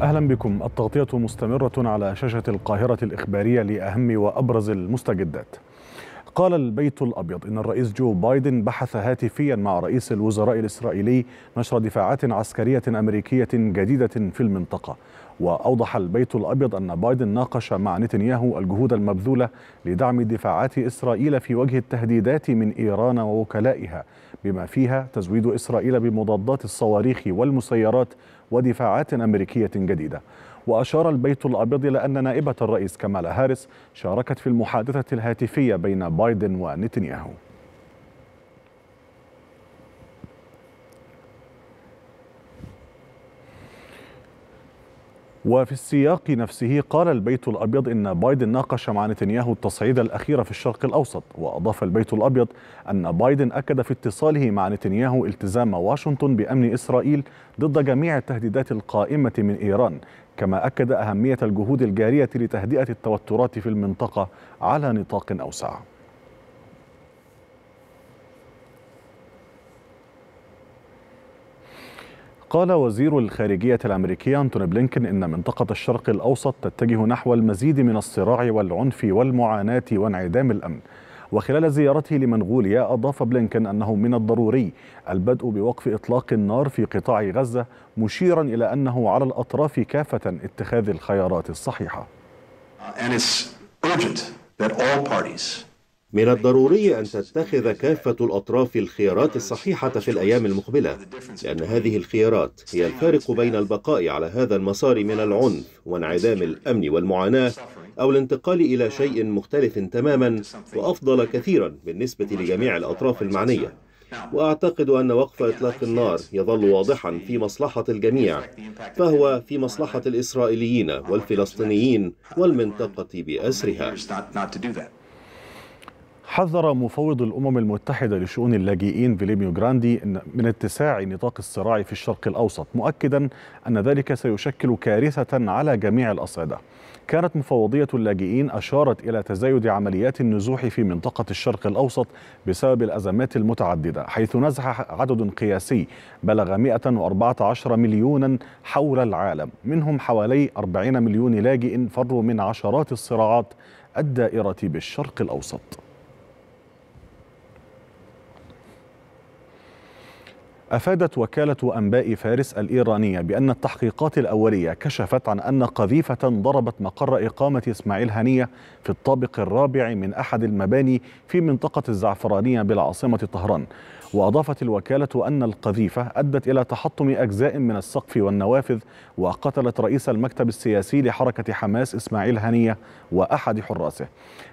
أهلا بكم. التغطية مستمرة على شاشة القاهرة الإخبارية لأهم وأبرز المستجدات. قال البيت الأبيض إن الرئيس جو بايدن بحث هاتفيا مع رئيس الوزراء الإسرائيلي نشر دفاعات عسكرية أمريكية جديدة في المنطقة. وأوضح البيت الأبيض أن بايدن ناقش مع نتنياهو الجهود المبذولة لدعم دفاعات إسرائيل في وجه التهديدات من إيران ووكلائها بما فيها تزويد إسرائيل بمضادات الصواريخ والمسيرات ودفاعات أمريكية جديدة. وأشار البيت الأبيض إلى أن نائبة الرئيس كمالا هاريس شاركت في المحادثة الهاتفية بين بايدن ونتنياهو. وفي السياق نفسه قال البيت الأبيض إن بايدن ناقش مع نتنياهو التصعيد الأخير في الشرق الأوسط وأضاف البيت الأبيض أن بايدن أكد في اتصاله مع نتنياهو التزام واشنطن بأمن إسرائيل ضد جميع التهديدات القائمة من إيران كما أكد أهمية الجهود الجارية لتهدئة التوترات في المنطقة على نطاق أوسع. قال وزير الخارجية الأمريكي أنتوني بلينكن إن منطقة الشرق الأوسط تتجه نحو المزيد من الصراع والعنف والمعاناة وانعدام الأمن. وخلال زيارته لمنغوليا أضاف بلينكن أنه من الضروري البدء بوقف إطلاق النار في قطاع غزة مشيرا إلى أنه على الأطراف كافة اتخاذ الخيارات الصحيحة. من الضروري أن تتخذ كافة الأطراف الخيارات الصحيحة في الأيام المقبلة لأن هذه الخيارات هي الفارق بين البقاء على هذا المسار من العنف وانعدام الأمن والمعاناة أو الانتقال إلى شيء مختلف تماما وأفضل كثيرا بالنسبة لجميع الأطراف المعنية. وأعتقد أن وقف إطلاق النار يظل واضحا في مصلحة الجميع فهو في مصلحة الإسرائيليين والفلسطينيين والمنطقة بأسرها. حذر مفوض الأمم المتحدة لشؤون اللاجئين فيليميو جراندي من اتساع نطاق الصراع في الشرق الأوسط مؤكدا أن ذلك سيشكل كارثة على جميع الأصعدة. كانت مفوضية اللاجئين أشارت إلى تزايد عمليات النزوح في منطقة الشرق الأوسط بسبب الأزمات المتعددة حيث نزح عدد قياسي بلغ 114 مليونا حول العالم منهم حوالي 40 مليون لاجئ فروا من عشرات الصراعات الدائرة بالشرق الأوسط. أفادت وكالة أنباء فارس الإيرانية بأن التحقيقات الأولية كشفت عن أن قذيفة ضربت مقر إقامة إسماعيل هنية في الطابق الرابع من أحد المباني في منطقة الزعفرانية بالعاصمة طهران. وأضافت الوكالة أن القذيفة أدت إلى تحطم أجزاء من السقف والنوافذ وقتلت رئيس المكتب السياسي لحركة حماس إسماعيل هنية وأحد حراسه.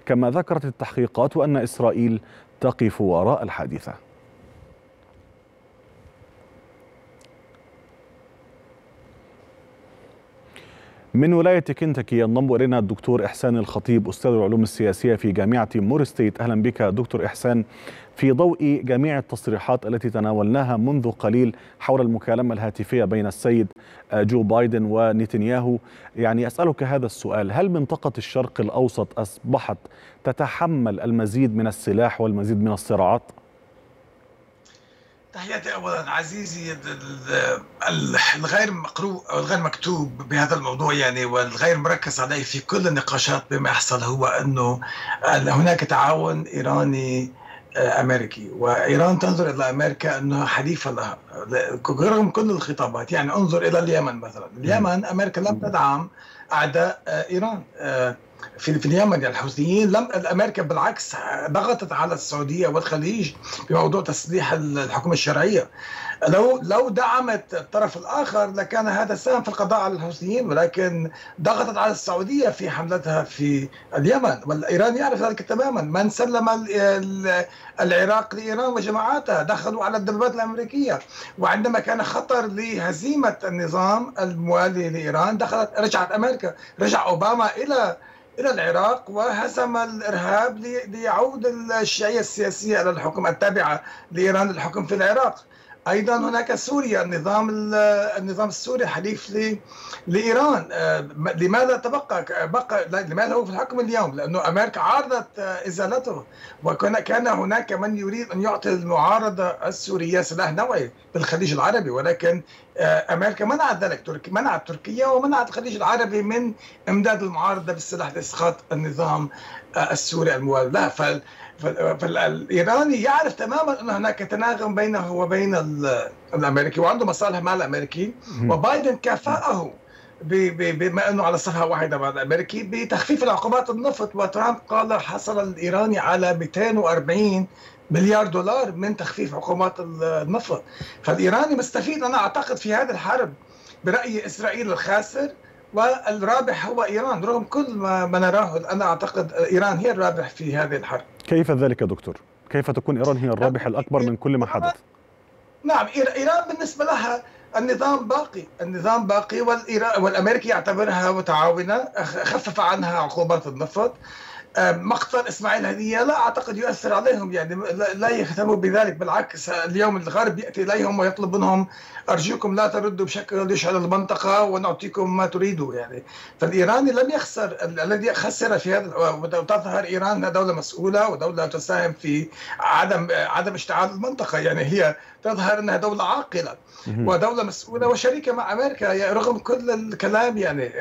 كما ذكرت التحقيقات أن إسرائيل تقف وراء الحادثة. من ولاية كنتاكي ينضم إلينا الدكتور إحسان الخطيب أستاذ العلوم السياسية في جامعة مور ستيت. أهلا بك دكتور إحسان. في ضوء جميع التصريحات التي تناولناها منذ قليل حول المكالمة الهاتفية بين السيد جو بايدن ونتنياهو يعني أسألك هذا السؤال. هل منطقة الشرق الأوسط أصبحت تتحمل المزيد من السلاح والمزيد من الصراعات؟ تحياتي اولا عزيزي الغير مقروء أو الغير مكتوب بهذا الموضوع يعني والغير مركز عليه في كل النقاشات بما يحصل هو أنه هناك تعاون إيراني أمريكي. وإيران تنظر إلى أمريكا أنها حليفة لها. رغم كل الخطابات. يعني انظر إلى اليمن مثلا. اليمن أمريكا لم تدعم أعداء إيران. في في اليمن يعني الحوثيين لم الأمريكا بالعكس ضغطت على السعودية والخليج بموضوع تسليح الحكومة الشرعية. لو لو دعمت الطرف الآخر لكان هذا سهم في القضاء على الحوثيين ولكن ضغطت على السعودية في حملتها في اليمن والإيران يعرف ذلك تماما. من سلم العراق لإيران وجماعاتها دخلوا على الدبابات الأمريكية. وعندما كان خطر لهزيمة النظام الموالي لإيران دخلت رجعت أمريكا رجع أوباما إلى إلى العراق وهزم الإرهاب ليعود الشيعية السياسية إلى الحكم التابعة لإيران للحكم في العراق. أيضا هناك سوريا النظام النظام السوري حليف لإيران. لماذا تبقى؟ بقى لماذا هو في الحكم اليوم؟ لأنه أمريكا عارضت إزالته وكان كان هناك من يريد أن يعطي المعارضة السورية سلاح نووي بالخليج العربي ولكن أمريكا منعت ذلك. منعت تركيا ومنعت الخليج العربي من إمداد المعارضة بالسلاح لإسقاط النظام السوري الموالي له فالايراني يعرف تماما ان هناك تناغم بينه وبين الأمريكي وعنده مصالح مع الأمريكي وبايدن كافأه بما إنه على صفحة واحدة مع الأمريكي بتخفيف العقوبات النفط وترامب قال حصل الإيراني على 240 مليار دولار من تخفيف عقوبات النفط. فالإيراني مستفيد أنا أعتقد في هذه الحرب برايي إسرائيل الخاسر والرابح هو إيران رغم كل ما, نراه أنا أعتقد إيران هي الرابح في هذه الحرب كيف ذلك يا دكتور؟ كيف تكون إيران هي الرابح الأكبر من كل ما حدث؟ نعم إيران بالنسبة لها النظام باقي النظام باقي والأمريكي يعتبرها متعاونة خفف عنها عقوبات النفط مقتل إسماعيل هديه لا أعتقد يؤثر عليهم يعني لا يهتموا بذلك بالعكس اليوم الغرب يأتي إليهم ويطلب منهم أرجوكم لا تردوا بشكل يشعل المنطقة ونعطيكم ما تريدوا يعني. فالايراني لم يخسر الذي خسر في هذا وتظهر إيران دولة مسؤولة ودولة تساهم في عدم عدم اشتعال المنطقة يعني هي تظهر إنها دولة عاقلة. ودولة مسؤولة وشريكة مع أمريكا. يعني رغم كل الكلام يعني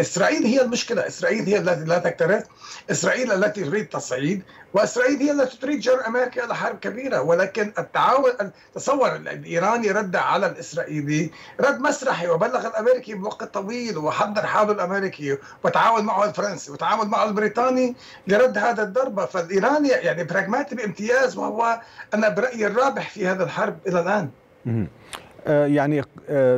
إسرائيل هي المشكلة. إسرائيل هي التي لا تكترث. إسرائيل التي تريد تصعيد وإسرائيل هي التي تريد جر أمريكا إلى حرب كبيرة. ولكن التعاون تصور الايراني رد على الإسرائيلي رد مسرحي وبلغ الأمريكي بوقت طويل وحضر حاله الأمريكي وتعاون معه الفرنسي وتعاون معه البريطاني لرد هذا الضربه فالايراني يعني براغماتي بامتياز وهو أنا برأيي الرابح في هذا الحرب إلى الآن. يعني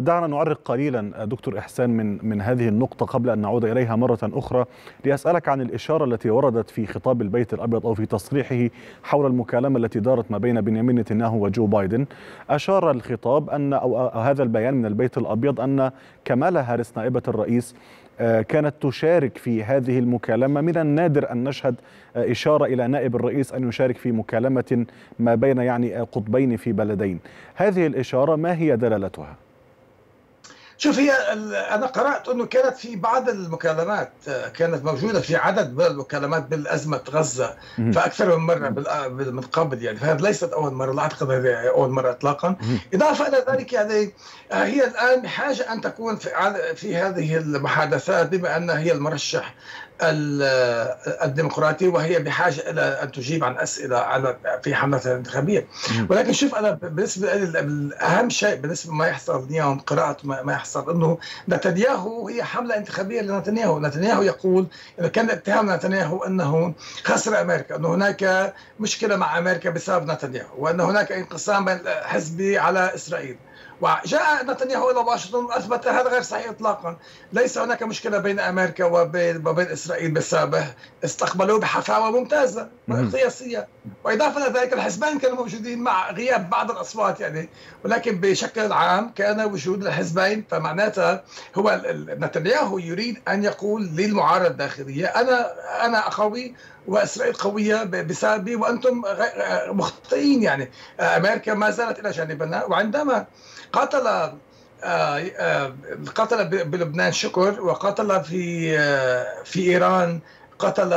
دعنا نعرق قليلا دكتور إحسان من من هذه النقطة قبل أن نعود إليها مرة أخرى لأسألك عن الإشارة التي وردت في خطاب البيت الأبيض أو في تصريحه حول المكالمة التي دارت ما بين بنيامين نتنياهو وجو بايدن. أشار الخطاب أن أو هذا البيان من البيت الأبيض أن كمالا هاريس نائبة الرئيس كانت تشارك في هذه المكالمة من النادر أن نشهد إشارة إلى نائب الرئيس أن يشارك في مكالمة ما بين يعني قطبين في بلدين هذه الإشارة ما هي دلالتها؟ شوف هي أنا قرأت إنه كانت في بعض المكالمات كانت موجودة في عدد من المكالمات بالأزمة غزة فأكثر من مرة من قبل يعني. فهذه ليست أول مرة لا أعتقد هذه أول مرة اطلاقا. إضافة إلى ذلك يعني هي الآن بحاجه أن تكون في في هذه المحادثات بما انها هي المرشح الديمقراطي وهي بحاجة إلى أن تجيب عن أسئلة على في حملتها الانتخابية. ولكن شوف أنا بالنسبة لي أهم شيء بالنسبة ما يحصل اليوم قراءة ما يحصل إنه نتنياهو هي حملة انتخابية لنتنياهو، نتنياهو يقول انه كان اتهام نتنياهو إنه خسر أمريكا، إنه هناك مشكلة مع أمريكا بسبب نتنياهو، وإن هناك انقسام حزبي على إسرائيل. وجاء نتنياهو إلى واشنطن وأثبت هذا غير صحيح اطلاقا، ليس هناك مشكلة بين أمريكا وبين وبين إسرائيل بسببه، استقبلوه بحفاوة ممتازة سياسيه، وإضافة إلى ذلك الحزبين كانوا موجودين مع غياب بعض الأصوات يعني، ولكن بشكل عام كان وجود الحزبين فمعناتها هو نتنياهو يريد أن يقول للمعارضة الداخلية أنا أنا قوي وإسرائيل قوية بسببي وأنتم مخطئين يعني. أمريكا ما زالت إلى جانبنا وعندما قاتل قتل بلبنان شكر وقتل في في إيران قتل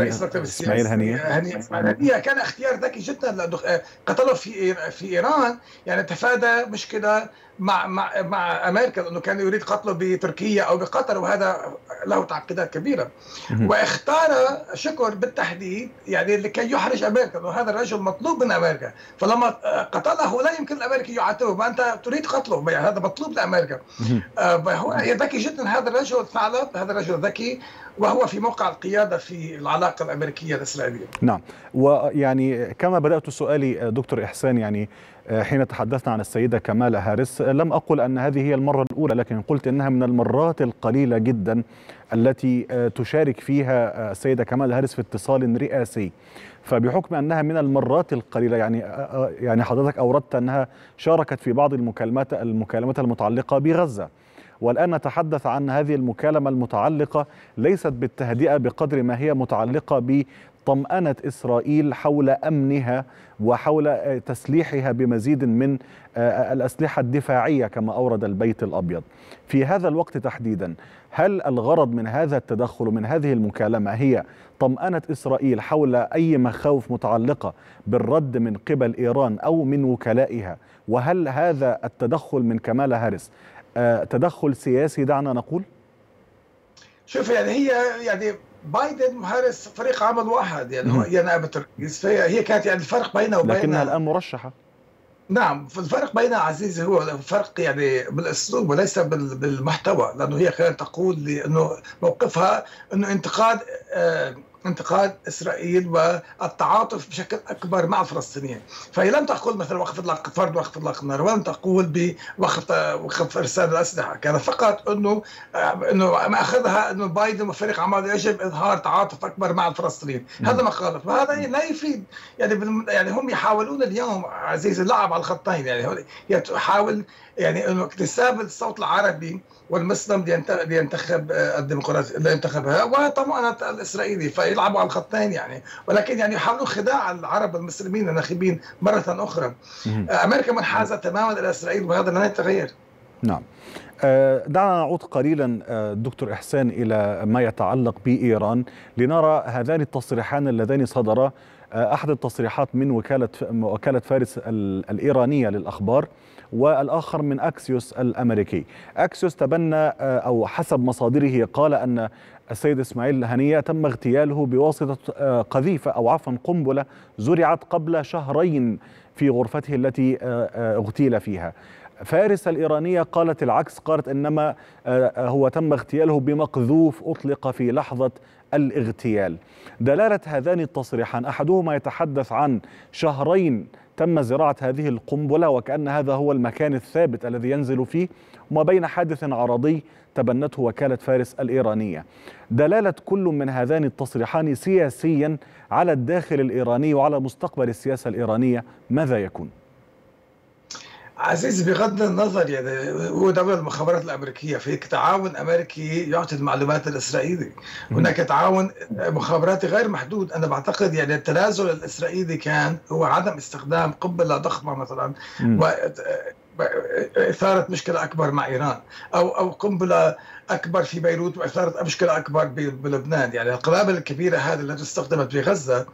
رئيس مكتب إسماعيل هنيه هنيه كان اختيار ذكي جدا لأنه قتله في في إيران. يعني تفادى مشكلة مع مع مع أمريكا لأنه كان يريد قتله بتركيا أو بقطر وهذا له تعقيدات كبيرة. واختار شكر بالتحديد يعني لكي يحرج أمريكا لأنه هذا الرجل مطلوب من أمريكا. فلما قتله لا يمكن الأمريكي يعاتبه ما أنت تريد قتله يعني هذا مطلوب لأمريكا. هو ذكي جدا هذا الرجل ثعلب هذا الرجل ذكي وهو في موقع القيادة في العلاقة الأمريكية الاسرائيليه. نعم. ويعني كما بدأت سؤالي دكتور إحسان يعني حين تحدثنا عن السيدة كمالا هاريس لم أقل أن هذه هي المرة الأولى لكن قلت إنها من المرات القليلة جدا التي تشارك فيها السيدة كمالا هاريس في اتصال رئاسي. فبحكم أنها من المرات القليلة يعني يعني حضرتك أوردت أنها شاركت في بعض المكالمات المكالمات المتعلقة بغزة. والآن نتحدث عن هذه المكالمة المتعلقة ليست بالتهدئة بقدر ما هي متعلقة طمأنة إسرائيل حول أمنها وحول تسليحها بمزيد من الأسلحة الدفاعية كما أورد البيت الأبيض في هذا الوقت تحديدا هل الغرض من هذا التدخل من هذه المكالمة هي طمأنة إسرائيل حول أي مخاوف متعلقة بالرد من قبل إيران أو من وكلائها وهل هذا التدخل من كمالا هاريس تدخل سياسي دعنا نقول؟ شوف يعني هي يعني بايدن وهاريس فريق عمل واحد يعني هو هي نائبة الرئيس فهي كانت يعني الفرق بينها وبين لكنها الآن مرشحة. نعم الفرق بينها عزيزي هو فرق يعني بالأسلوب وليس بالمحتوى لأنه هي كانت تقول إنه موقفها إنه انتقاد آه انتقاد إسرائيل والتعاطف بشكل أكبر مع الفلسطينيين، فهي لم تقول مثلا وقف إطلاق فرد وقف إطلاق النار، ولم تقول بوقف وقف إرسال الأسلحة، كان فقط إنه إنه ما أخذها إنه بايدن وفريق عمل يجب اظهار تعاطف أكبر مع الفلسطينيين، هذا ما قالت، وهذا لا يفيد. يعني يعني هم يحاولون اليوم عزيزي اللعب على الخطين. يعني يحاول يعني إنه اكتساب الصوت العربي والمسلم لينتخب الديمقراطي لينتخبها وطمأنة الإسرائيلي فيلعبوا على الخطين يعني. ولكن يعني يحاولوا خداع العرب المسلمين الناخبين مرة أخرى. أمريكا منحازة تماما إلى إسرائيل وهذا لن يتغير. نعم. دعنا نعود قليلا دكتور إحسان إلى ما يتعلق بإيران. لنرى هذان التصريحان اللذان صدرا أحد التصريحات من وكالة وكالة فارس الإيرانية للأخبار. والآخر من أكسيوس الأمريكي. أكسيوس تبنى أو حسب مصادره قال أن السيد إسماعيل هنية تم اغتياله بواسطة قذيفة أو عفوا قنبلة زرعت قبل شهرين في غرفته التي اغتيل فيها. فارس الإيرانية قالت العكس قالت إنما هو تم اغتياله بمقذوف أطلق في لحظة الاغتيال دلالة هذان التصريحان أحدهما يتحدث عن شهرين تم زراعة هذه القنبلة وكأن هذا هو المكان الثابت الذي ينزل فيه وما بين حادث عرضي تبنته وكالة فارس الإيرانية دلالة كل من هذان التصريحان سياسيا على الداخل الإيراني وعلى مستقبل السياسة الإيرانية ماذا يكون؟ عزيز بغض النظر يعني هو دولة المخابرات الأمريكية. في تعاون أمريكي يعطي المعلومات الإسرائيلي. هناك تعاون مخابراتي غير محدود. أنا بعتقد يعني التنازل الإسرائيلي كان هو عدم استخدام قنبلة ضخمة مثلا و إثارة مشكلة أكبر مع إيران أو أو قنبلة أكبر في بيروت واثارت مشكلة أكبر بلبنان. يعني القنابل الكبيرة هذه التي استخدمت في غزة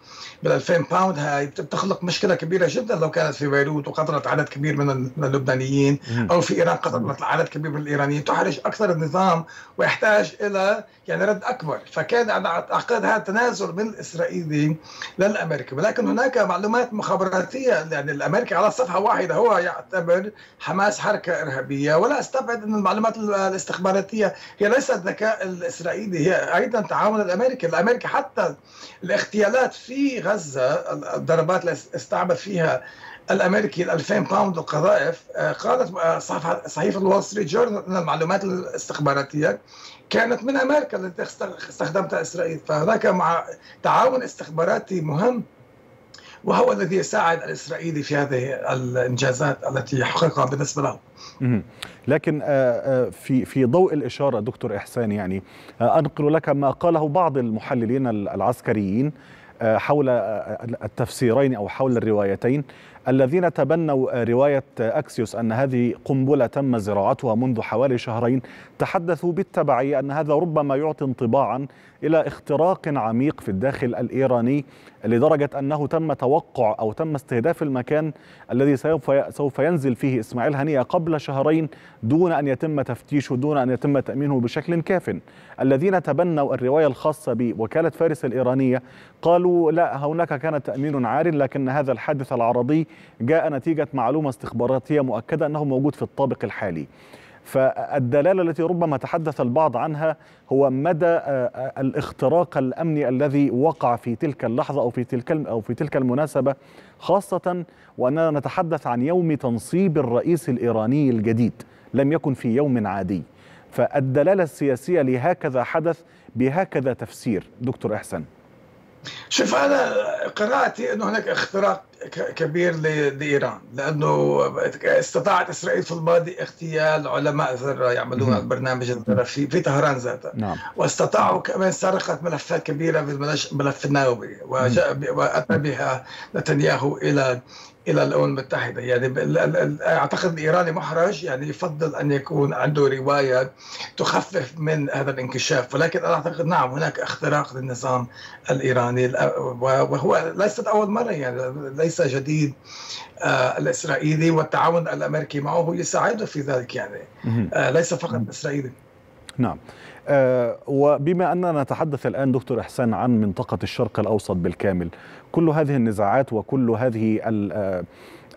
بال 2000 باوند هاي بتخلق مشكلة كبيرة جدا لو كانت في بيروت وقتلت عدد كبير من اللبنانيين أو في إيران قتلت عدد كبير من الإيرانيين. تحرج أكثر النظام ويحتاج إلى يعني رد أكبر. فكان أعتقد هذا تنازل من الإسرائيلي للأمريكي. ولكن هناك معلومات مخابراتية. يعني الأمريكي على صفحة واحدة هو يعتبر حماس حركة إرهابية. ولا أستبعد أن المعلومات الاستخباراتية هي ليست الذكاء الإسرائيلي هي أيضا تعاون الأمريكي، الأمريكي حتى الاغتيالات في غزة الضربات اللي استعمل فيها الأمريكي ال 2000 pound القذائف قالت صحيفه صحيفة الول ستريت جورنال إن المعلومات الاستخباراتية كانت من أمريكا التي استخدمتها إسرائيل. فهناك مع تعاون استخباراتي مهم وهو الذي يساعد الإسرائيلي في هذه الإنجازات التي يحققها بالنسبة له. لكن في في ضوء الإشارة دكتور إحسان يعني أنقل لك ما قاله بعض المحللين العسكريين حول التفسيرين أو حول الروايتين الذين تبنوا رواية أكسيوس أن هذه قنبلة تم زراعتها منذ حوالي شهرين تحدثوا بالتبعية أن هذا ربما يعطي انطباعا إلى اختراق عميق في الداخل الإيراني لدرجة أنه تم توقع أو تم استهداف المكان الذي سوف ينزل فيه إسماعيل هنيه قبل شهرين دون أن يتم تفتيشه دون أن يتم تأمينه بشكل كاف. الذين تبنوا الرواية الخاصة بوكالة فارس الإيرانية قالوا لا هناك كان تأمين عار لكن هذا الحادث العرضي جاء نتيجة معلومة استخباراتية مؤكدة أنه موجود في الطابق الحالي. فالدلالة التي ربما تحدث البعض عنها هو مدى الاختراق الأمني الذي وقع في تلك اللحظة أو في تلك أو في تلك المناسبة خاصة وأننا نتحدث عن يوم تنصيب الرئيس الإيراني الجديد لم يكن في يوم عادي. فالدلالة السياسية لهكذا حدث بهكذا تفسير. دكتور احسن شوف أنا قراءتي إنه هناك اختراق كبير لإيران لأنه استطاعت إسرائيل في الماضي اغتيال علماء ذرة يعملون البرنامج الذري في في طهران ذاتها نعم. واستطاعوا كمان سرقة ملفات كبيرة في الملف النووي وأتى بها نتنياهو إلى إلى الأمم المتحدة. يعني أعتقد الإيراني محرج يعني يفضل أن يكون عنده رواية تخفف من هذا الانكشاف. ولكن أنا أعتقد نعم هناك اختراق للنظام الإيراني. وهو ليست اول مرة يعني ليس جديد آه الإسرائيلي والتعاون الأمريكي معه يساعده في ذلك يعني. آه ليس فقط الاسرائيلي نعم. آه وبما أننا نتحدث الآن دكتور إحسان عن منطقة الشرق الأوسط بالكامل كل هذه النزاعات وكل هذه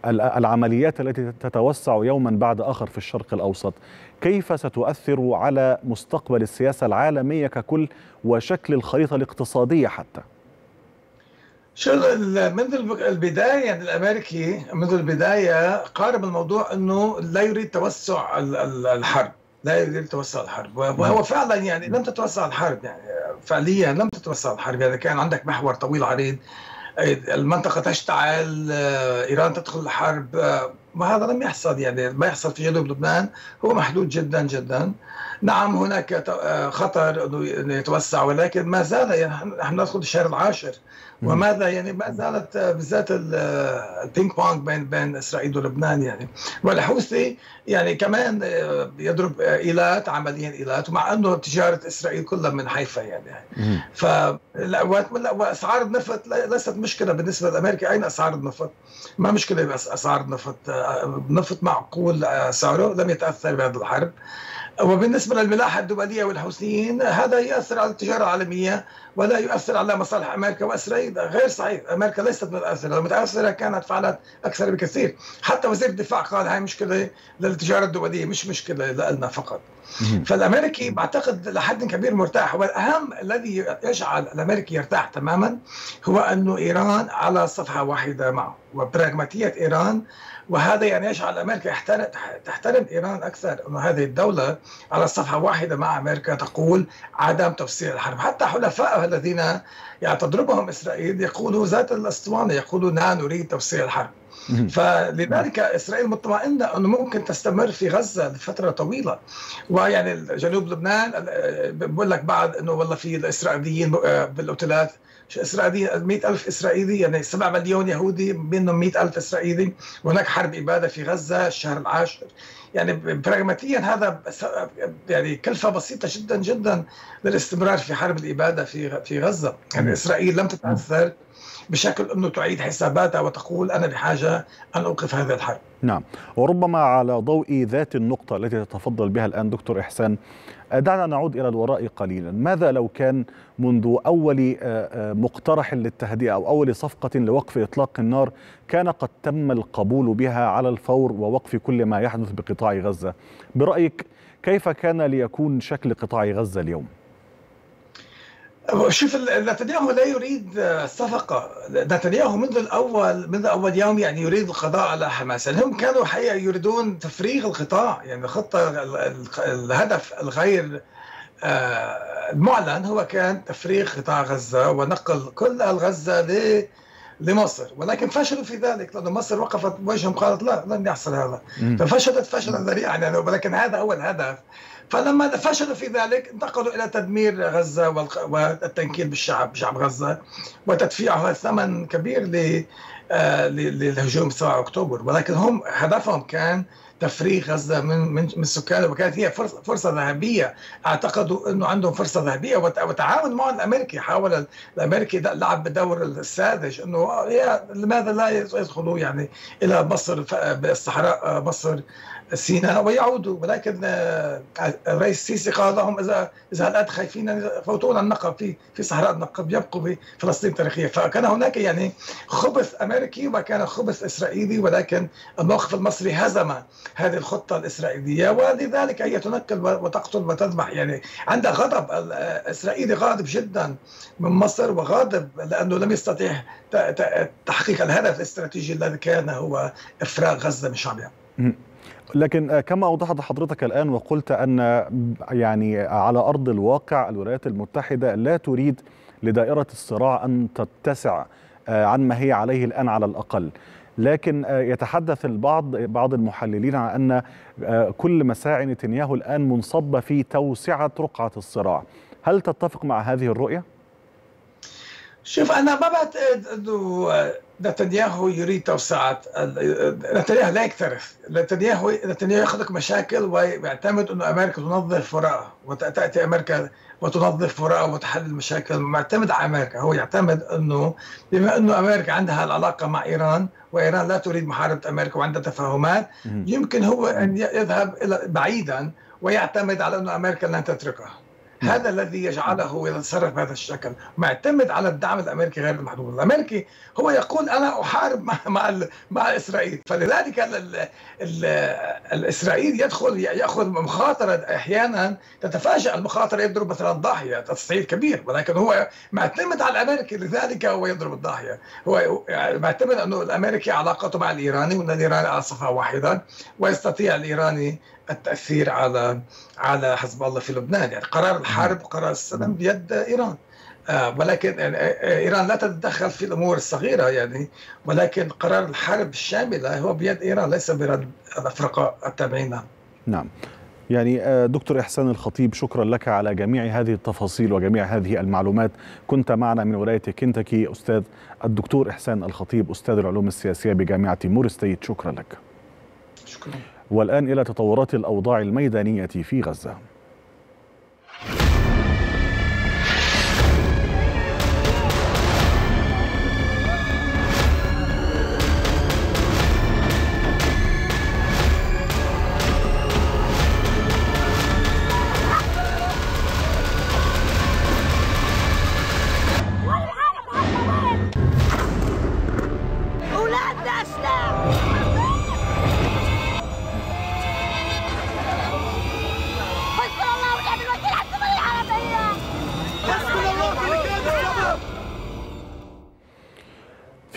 العمليات التي تتوسع يوما بعد آخر في الشرق الأوسط كيف ستؤثر على مستقبل السياسة العالمية ككل وشكل الخريطة الاقتصادية حتى؟ شو منذ البداية يعني الأمريكي منذ البداية قارب الموضوع أنه لا يريد توسع الحرب. لا يريد توسع الحرب. وهو فعلا يعني لم تتوسع الحرب يعني فعليا لم تتوسع الحرب. يعني كان عندك محور طويل عريض المنطقة تشتعل إيران تدخل الحرب وهذا لم يحصل يعني ما يحصل في جنوب لبنان. هو محدود جدا جدا. نعم هناك خطر إنه يتوسع ولكن ما زال يعني نحن ندخل الشهر العاشر وماذا يعني؟ ما زالت بالذات البينج بونج بين بين إسرائيل ولبنان يعني. والحوثي يعني كمان يضرب إيلات عمليا إيلات ومع أنه تجارة إسرائيل كلها من حيفا يعني. ف وأسعار النفط ليست مشكلة بالنسبة لأمريكا. أين أسعار النفط؟ ما مشكلة بس أسعار النفط. النفط معقول سعره لم يتأثر بهذه الحرب. وبالنسبة للملاحة الدولية والحوثيين هذا يؤثر على التجارة العالمية ولا يؤثر على مصالح أمريكا وإسرائيل. غير صحيح أمريكا ليست متأثرة. لو متأثرة كانت فعلت أكثر بكثير. حتى وزير الدفاع قال هاي مشكلة للتجارة الدولية مش مشكلة لنا فقط. فالأمريكي بعتقد لحد كبير مرتاح والأهم الذي يجعل الأمريكي يرتاح تماما هو أنه إيران على صفحة واحدة معه وبراغماتية إيران وهذا يعني يجعل أمريكا تحترم إيران أكثر إنه هذه الدولة على صفحة واحدة مع أمريكا تقول عدم تفسير الحرب. حتى حلفائها الذين يعني تضربهم إسرائيل يقولوا ذات الأسطوانة يقولوا لا نريد تفسير الحرب. فلذلك إسرائيل مطمئنة أنه ممكن تستمر في غزة لفترة طويلة. ويعني جنوب لبنان بقول لك بعد إنه والله في الإسرائيليين بالاوتيلات اسرائيلي 100 ألف إسرائيلي يعني 7 مليون يهودي منهم 100 ألف إسرائيلي. وهناك حرب إبادة في غزة الشهر العاشر. يعني براغماتيا هذا يعني كلفة بسيطة جدا جدا للاستمرار في حرب الإبادة في في غزة. يعني إسرائيل لم تتأثر. بشكل أنه تعيد حساباتها وتقول أنا بحاجة أن أوقف هذه الحرب. نعم، وربما على ضوء ذات النقطة التي تتفضل بها الآن دكتور إحسان دعنا نعود إلى الوراء قليلا، ماذا لو كان منذ أول مقترح للتهدئة أو أول صفقة لوقف إطلاق النار كان قد تم القبول بها على الفور ووقف كل ما يحدث بقطاع غزة؟ برأيك كيف كان ليكون شكل قطاع غزة اليوم؟ شوف نتنياهو لا يريد صفقة. نتنياهو منذ الأول منذ أول يوم يعني يريد القضاء على حماس. يعني هم كانوا حقيقة يريدون تفريغ القطاع؟ يعني الخطة الهدف الغير المعلن هو كان تفريغ قطاع غزة ونقل كل غزة لمصر. ولكن فشلوا في ذلك لأن مصر وقفت بوجههم قالت لا لن يحصل هذا. ففشلت فشلا ذريعا يعني ولكن هذا هو الهدف. فلما فشلوا في ذلك انتقلوا إلى تدمير غزة والتنكيل بالشعب بشعب غزة وتدفيعها ثمن كبير للهجوم 7 أكتوبر. ولكن هم هدفهم كان تفريغ غزة من من من سكانها وكانت هي فرصه فرصة ذهبية. أعتقدوا إنه عندهم فرصة ذهبية وتعاون مع الأمريكي. حاول الأمريكي لعب بدور الساذج إنه لماذا لا يدخلوا يعني إلى مصر بالصحراء مصر سيناء ويعودوا ولكن الرئيس السيسي قال لهم إذا إذا هالقد خايفين فوتونا النقب في في صحراء النقب يبقوا بفلسطين التاريخية. فكان هناك يعني خبث أمريكي وكان خبث إسرائيلي ولكن الموقف المصري هزم هذه الخطة الإسرائيلية. ولذلك هي تنكل وتقتل وتذبح يعني. عندها غضب الاسرائيلي غاضب جدا من مصر وغاضب لأنه لم يستطيع تحقيق الهدف الاستراتيجي الذي كان هو إفراغ غزة من شعبها. لكن كما أوضحت حضرتك الآن وقلت أن يعني على أرض الواقع الولايات المتحدة لا تريد لدائرة الصراع أن تتسع عن ما هي عليه الآن على الأقل لكن يتحدث البعض بعض المحللين عن أن كل مساعي نتنياهو الآن منصبة في توسعة رقعة الصراع هل تتفق مع هذه الرؤية؟ شوف أنا ما بعتقد أنه نتنياهو يريد توسعة نتنياهو لا يكترث. نتنياهو نتنياهو يخلق مشاكل ويعتمد أنه أمريكا تنظف وراءه وتأتي أمريكا وتنظف وراءه وتحل المشاكل معتمد على أمريكا. هو يعتمد أنه بما أنه أمريكا عندها العلاقة مع إيران وإيران لا تريد محاربة أمريكا وعندها تفاهمات يمكن هو أن يذهب إلى بعيدا ويعتمد على أنه أمريكا لن تتركه. هذا الذي يجعله يتصرف بهذا الشكل. معتمد على الدعم الأمريكي غير المحدود. الأمريكي هو يقول أنا أحارب مع مع, مع إسرائيل. فلذلك ال ال ال الإسرائيل يدخل يأخذ مخاطرة أحيانا تتفاجأ. المخاطرة يضرب مثلا ضاحية. تصعيد كبير. ولكن هو معتمد على الأمريكي. لذلك هو يضرب الضاحية. هو معتمد أنه الأمريكي علاقته مع الإيراني وأن الايراني على صفة واحدة ويستطيع الإيراني التأثير على على حزب الله في لبنان. يعني قرار الحرب وقرار السلام بيد إيران. آه ولكن إيران لا تتدخل في الأمور الصغيرة يعني ولكن قرار الحرب الشاملة هو بيد إيران ليس بيد الافرقاء التابعين. لها نعم. يعني دكتور إحسان الخطيب شكرا لك على جميع هذه التفاصيل وجميع هذه المعلومات. كنت معنا من ولاية كنتاكي أستاذ الدكتور إحسان الخطيب أستاذ العلوم السياسية بجامعة مور ستيت شكرا لك. شكرا. والآن إلى تطورات الأوضاع الميدانية في غزة.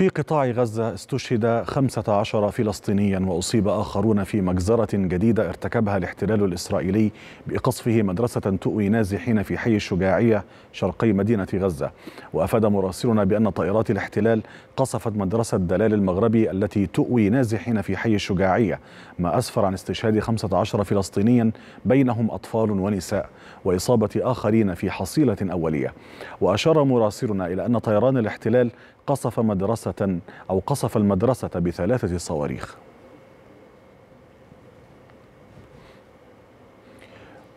في قطاع غزة استشهد 15 فلسطينيا وأصيب آخرون في مجزرة جديدة ارتكبها الاحتلال الإسرائيلي بقصفه مدرسة تؤوي نازحين في حي الشجاعية شرقي مدينة غزة. وأفاد مراسلنا بأن طائرات الاحتلال قصفت مدرسة دلال المغربي التي تؤوي نازحين في حي الشجاعية. ما أسفر عن استشهاد 15 فلسطينيا بينهم أطفال ونساء وإصابة آخرين في حصيلة أولية. وأشار مراسلنا إلى أن طيران الاحتلال قصف مدرسة أو قصف المدرسة بثلاثة صواريخ.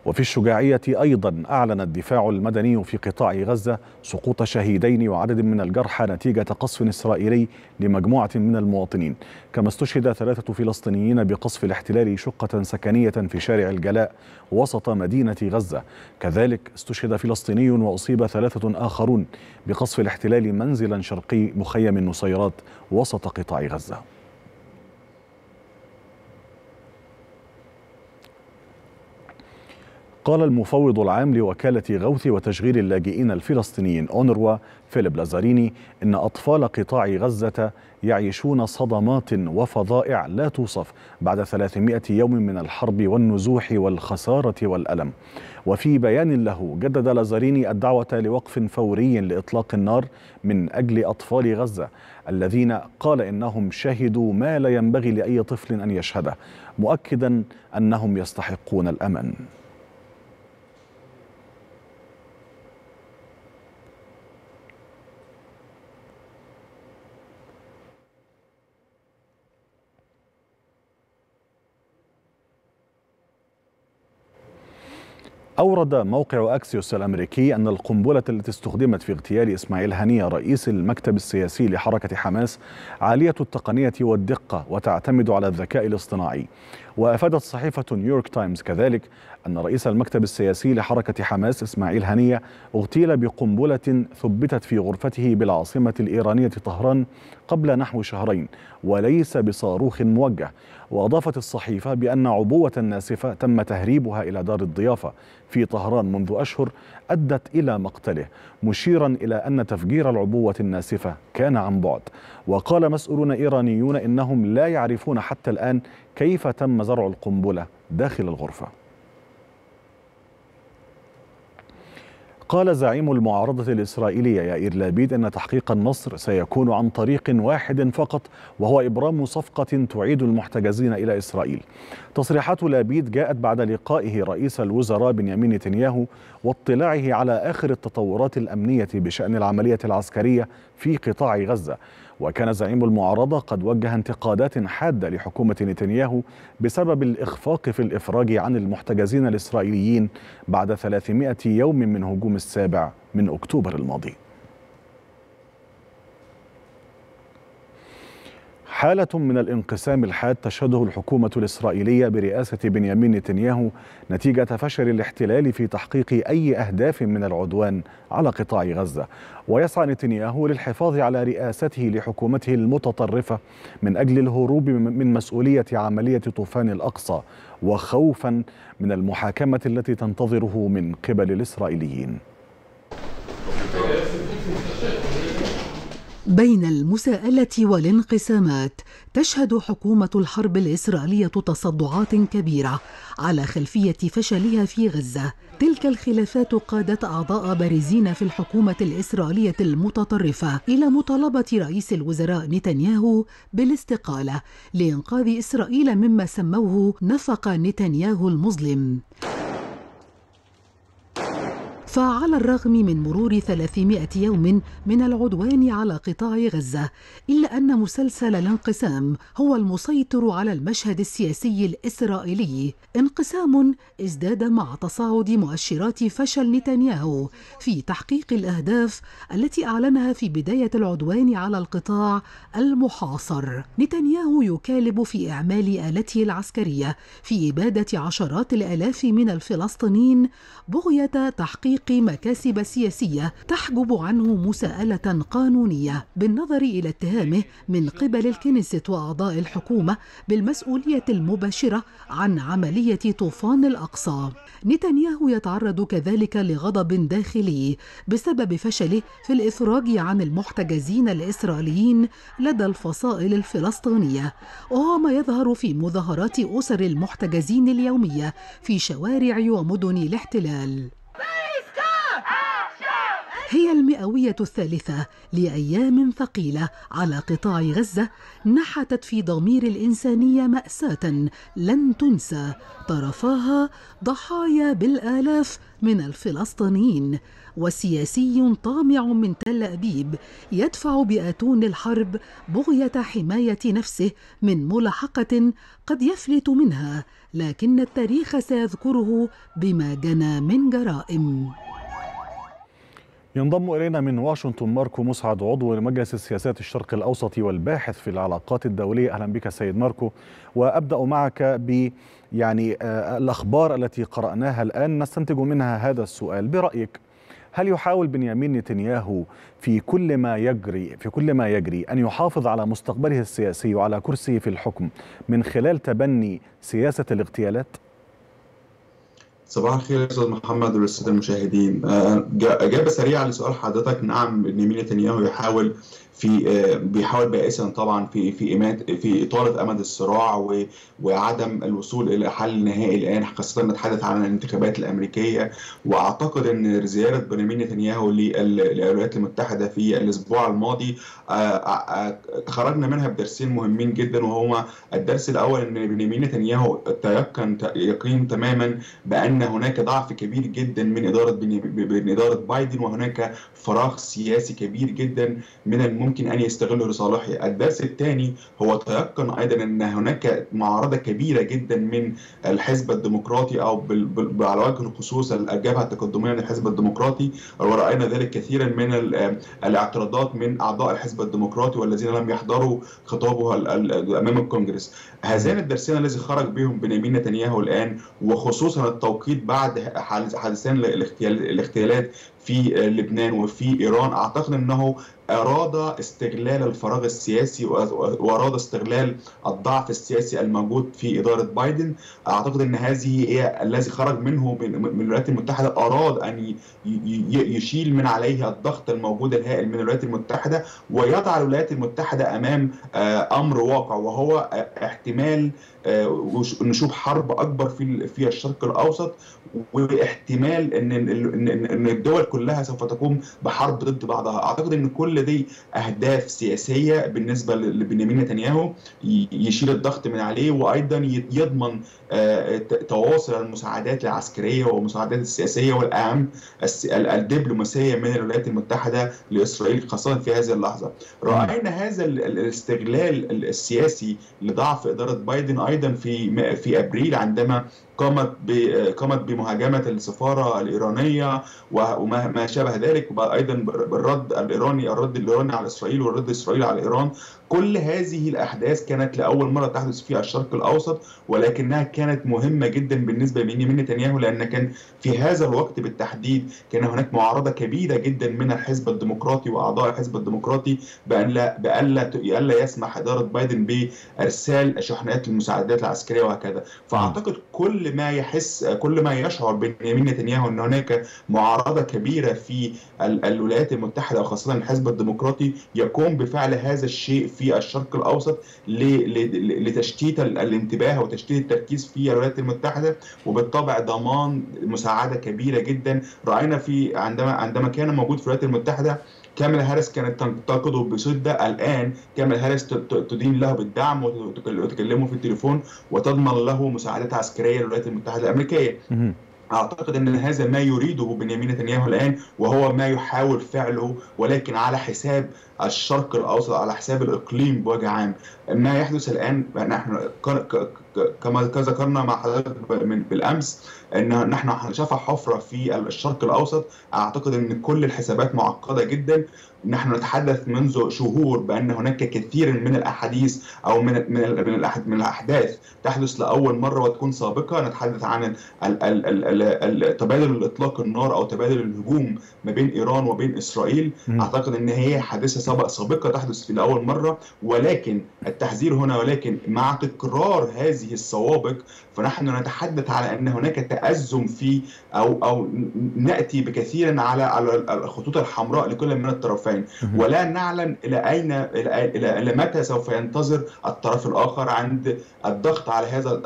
وفي الشجاعية أيضا أعلن الدفاع المدني في قطاع غزة سقوط شهيدين وعدد من الجرحى نتيجة قصف إسرائيلي لمجموعة من المواطنين. كما استشهد ثلاثة فلسطينيين بقصف الاحتلال شقة سكنية في شارع الجلاء وسط مدينة غزة. كذلك استشهد فلسطيني وأصيب ثلاثة آخرون بقصف الاحتلال منزلا شرقي مخيم النصيرات وسط قطاع غزة. قال المفوض العام لوكالة غوث وتشغيل اللاجئين الفلسطينيين. أونروا فيليب لازاريني إن أطفال قطاع غزة يعيشون صدمات وفظائع لا توصف بعد 300 يوم من الحرب والنزوح والخسارة والألم. وفي بيان له جدد لازاريني الدعوة لوقف فوري لإطلاق النار من أجل أطفال غزة الذين قال إنهم شهدوا ما لا ينبغي لأي طفل أن يشهده مؤكدا أنهم يستحقون الأمن. أورد موقع أكسيوس الأمريكي أن القنبلة التي استخدمت في اغتيال إسماعيل هنية رئيس المكتب السياسي لحركة حماس عالية التقنية والدقة وتعتمد على الذكاء الاصطناعي. وأفادت صحيفة نيويورك تايمز كذلك أن رئيس المكتب السياسي لحركة حماس إسماعيل هنية اغتيل بقنبلة ثبتت في غرفته بالعاصمة الإيرانية طهران قبل نحو شهرين وليس بصاروخ موجه. وأضافت الصحيفة بأن عبوة ناسفة تم تهريبها إلى دار الضيافة في طهران منذ أشهر أدت إلى مقتله مشيرا إلى أن تفجير العبوة الناسفة كان عن بعد. وقال مسؤولون إيرانيون إنهم لا يعرفون حتى الآن كيف تم زرع القنبلة داخل الغرفة. قال زعيم المعارضة الإسرائيلية يائير لابيد أن تحقيق النصر سيكون عن طريق واحد فقط وهو إبرام صفقة تعيد المحتجزين إلى إسرائيل. تصريحات لابيد جاءت بعد لقائه رئيس الوزراء بنيامين نتنياهو واطلاعه على آخر التطورات الأمنية بشأن العملية العسكرية في قطاع غزة. وكان زعيم المعارضة قد وجه انتقادات حادة لحكومة نتنياهو بسبب الإخفاق في الإفراج عن المحتجزين الإسرائيليين بعد 300 يوم من هجوم السابع من أكتوبر الماضي. حالة من الانقسام الحاد تشهده الحكومة الإسرائيلية برئاسة بنيامين نتنياهو نتيجة فشل الاحتلال في تحقيق أي أهداف من العدوان على قطاع غزة. ويسعى نتنياهو للحفاظ على رئاسته لحكومته المتطرفة من أجل الهروب من مسؤولية عملية طوفان الأقصى وخوفا من المحاكمة التي تنتظره من قبل الإسرائيليين. بين المساءلة والانقسامات تشهد حكومة الحرب الإسرائيلية تصدعات كبيرة على خلفية فشلها في غزة. تلك الخلافات قادت أعضاء بارزين في الحكومة الإسرائيلية المتطرفة إلى مطالبة رئيس الوزراء نتنياهو بالاستقالة لإنقاذ إسرائيل مما سموه نفق نتنياهو المظلم. فعلى الرغم من مرور 300 يوم من العدوان على قطاع غزة إلا أن مسلسل الانقسام هو المسيطر على المشهد السياسي الإسرائيلي. انقسام ازداد مع تصاعد مؤشرات فشل نتنياهو في تحقيق الأهداف التي أعلنها في بداية العدوان على القطاع المحاصر. نتنياهو يكالب في إعمال آلته العسكرية في إبادة عشرات الآلاف من الفلسطينيين بغية تحقيق مكاسب سياسية تحجب عنه مساءلة قانونية بالنظر إلى اتهامه من قبل الكنيست وأعضاء الحكومة بالمسؤولية المباشرة عن عملية طوفان الأقصى. نتنياهو يتعرض كذلك لغضب داخلي بسبب فشله في الإفراج عن المحتجزين الإسرائيليين لدى الفصائل الفلسطينية. وهو ما يظهر في مظاهرات أسر المحتجزين اليومية في شوارع ومدن الاحتلال. هي المئوية الثالثة لأيام ثقيلة على قطاع غزة نحتت في ضمير الإنسانية مأساة لن تنسى طرفاها ضحايا بالآلاف من الفلسطينيين وسياسي طامع من تل أبيب يدفع بآتون الحرب بغية حماية نفسه من ملاحقة قد يفلت منها لكن التاريخ سيذكره بما جنى من جرائم. ينضم إلينا من واشنطن ماركو مسعد عضو مجلس السياسات الشرق الأوسط والباحث في العلاقات الدولية. أهلا بك سيد ماركو. وأبدأ معك ب يعني الأخبار التي قرأناها الآن. نستنتج منها هذا السؤال. برأيك هل يحاول بنيامين نتنياهو في كل ما يجري في كل ما يجري أن يحافظ على مستقبله السياسي وعلى كرسيه في الحكم من خلال تبني سياسة الاغتيالات؟ صباح الخير أستاذ محمد وللساده المشاهدين. أجابة سريعة لسؤال حضرتك. نعم بنيامين نتنياهو يحاول في بيحاول بائسا طبعا في في في إطالة أمد الصراع وعدم الوصول إلى حل نهائي الآن خاصة نتحدث عن الانتخابات الأمريكية. وأعتقد إن زيارة بنيامين نتنياهو للولايات المتحدة في الأسبوع الماضي خرجنا منها بدرسين مهمين جدا وهما الدرس الأول إن بنيامين نتنياهو تيقن يقين تماما بأن هناك ضعف كبير جدا من إدارة من إدارة بايدن وهناك فراغ سياسي كبير جدا من الممكن أن يستغله لصالحه الدرس الثاني. هو تيقن أيضا أن هناك معارضة كبيرة جدا من الحزب الديمقراطي أو على وجه الخصوص الجبهة التقدمية من الحزب الديمقراطي. ورأينا ذلك كثيرا من الاعتراضات من أعضاء الحزب الديمقراطي والذين لم يحضروا خطابه أمام الكونجرس هذان الدرسين الذي خرج بهم بنيامين نتنياهو الآن وخصوصا التوقيت بعد حادثان الاغتيالات في لبنان وفي إيران أعتقد إنه اراد استغلال الفراغ السياسي واراد استغلال الضعف السياسي الموجود في إدارة بايدن. أعتقد إن هذه هي الذي خرج منه من الولايات المتحدة أراد أن يشيل من عليه الضغط الموجود الهائل من الولايات المتحدة ويضع الولايات المتحدة أمام أمر واقع وهو احتمال نشوف حرب أكبر في في الشرق الأوسط واحتمال إن الدول كلها سوف تقوم بحرب ضد بعضها. أعتقد إن كل دي أهداف سياسية بالنسبة لبنيامين نتنياهو يشيل الضغط من عليه وأيضا يضمن تواصل المساعدات العسكرية والمساعدات السياسية والأهم الدبلوماسية من الولايات المتحدة لإسرائيل خاصة في هذه اللحظة. رأينا هذا الاستغلال السياسي لضعف إدارة بايدن أيضا في في أبريل عندما قامت قامت بمهاجمة السفارة الإيرانية وما شابه ذلك وأيضا بالرد الإيراني الرد الإيراني على إسرائيل والرد الإسرائيلي على إيران. كل هذه الأحداث كانت لأول مرة تحدث في الشرق الأوسط ولكنها كانت مهمة جدا بالنسبة لبنيامين نتنياهو لأن كان في هذا الوقت بالتحديد كان هناك معارضة كبيرة جدا من الحزب الديمقراطي وأعضاء الحزب الديمقراطي بأن لا بالا الا يسمح إدارة بايدن بإرسال شحنات المساعدات العسكرية وهكذا. فأعتقد كل ما يحس كل ما يشعر بنيامين نتنياهو أن هناك معارضة كبيرة في الولايات المتحدة وخاصة الحزب الديمقراطي يقوم بفعل هذا الشيء في الشرق الأوسط لتشتيت الانتباه وتشتيت التركيز في الولايات المتحدة وبالطبع ضمان مساعدة كبيرة جدا. رأينا في عندما عندما كان موجود في الولايات المتحدة كامل هاريس كانت تنتقده بشده الآن كامل هاريس تدين له بالدعم وتكلمه في التليفون وتضمن له مساعدات عسكرية للولايات المتحدة الأمريكية. أعتقد أن هذا ما يريده بنيامين نتنياهو الآن وهو ما يحاول فعله ولكن على حساب الشرق الأوسط على حساب الإقليم بوجه عام. ما يحدث الآن نحن كما ذكرنا مع حضرتك بالأمس إن نحن شفع حفرة في الشرق الأوسط. أعتقد إن كل الحسابات معقدة جدا. نحن نتحدث منذ شهور بأن هناك كثير من الأحاديث أو من من من الأحداث تحدث لأول مرة وتكون سابقة. نتحدث عن تبادل الإطلاق النار أو تبادل الهجوم ما بين إيران وبين إسرائيل. م. أعتقد إن هي حادثة سابقه سابقة تحدث في لأول مرة. ولكن التحذير هنا ولكن مع تكرار هذه السوابق فنحن نتحدث على أن هناك تأزم في أو أو نأتي بكثير على على الخطوط الحمراء لكل من الطرفين. ولا نعلم إلى اين إلى إلى, إلى متى سوف ينتظر الطرف الآخر عند الضغط على هذا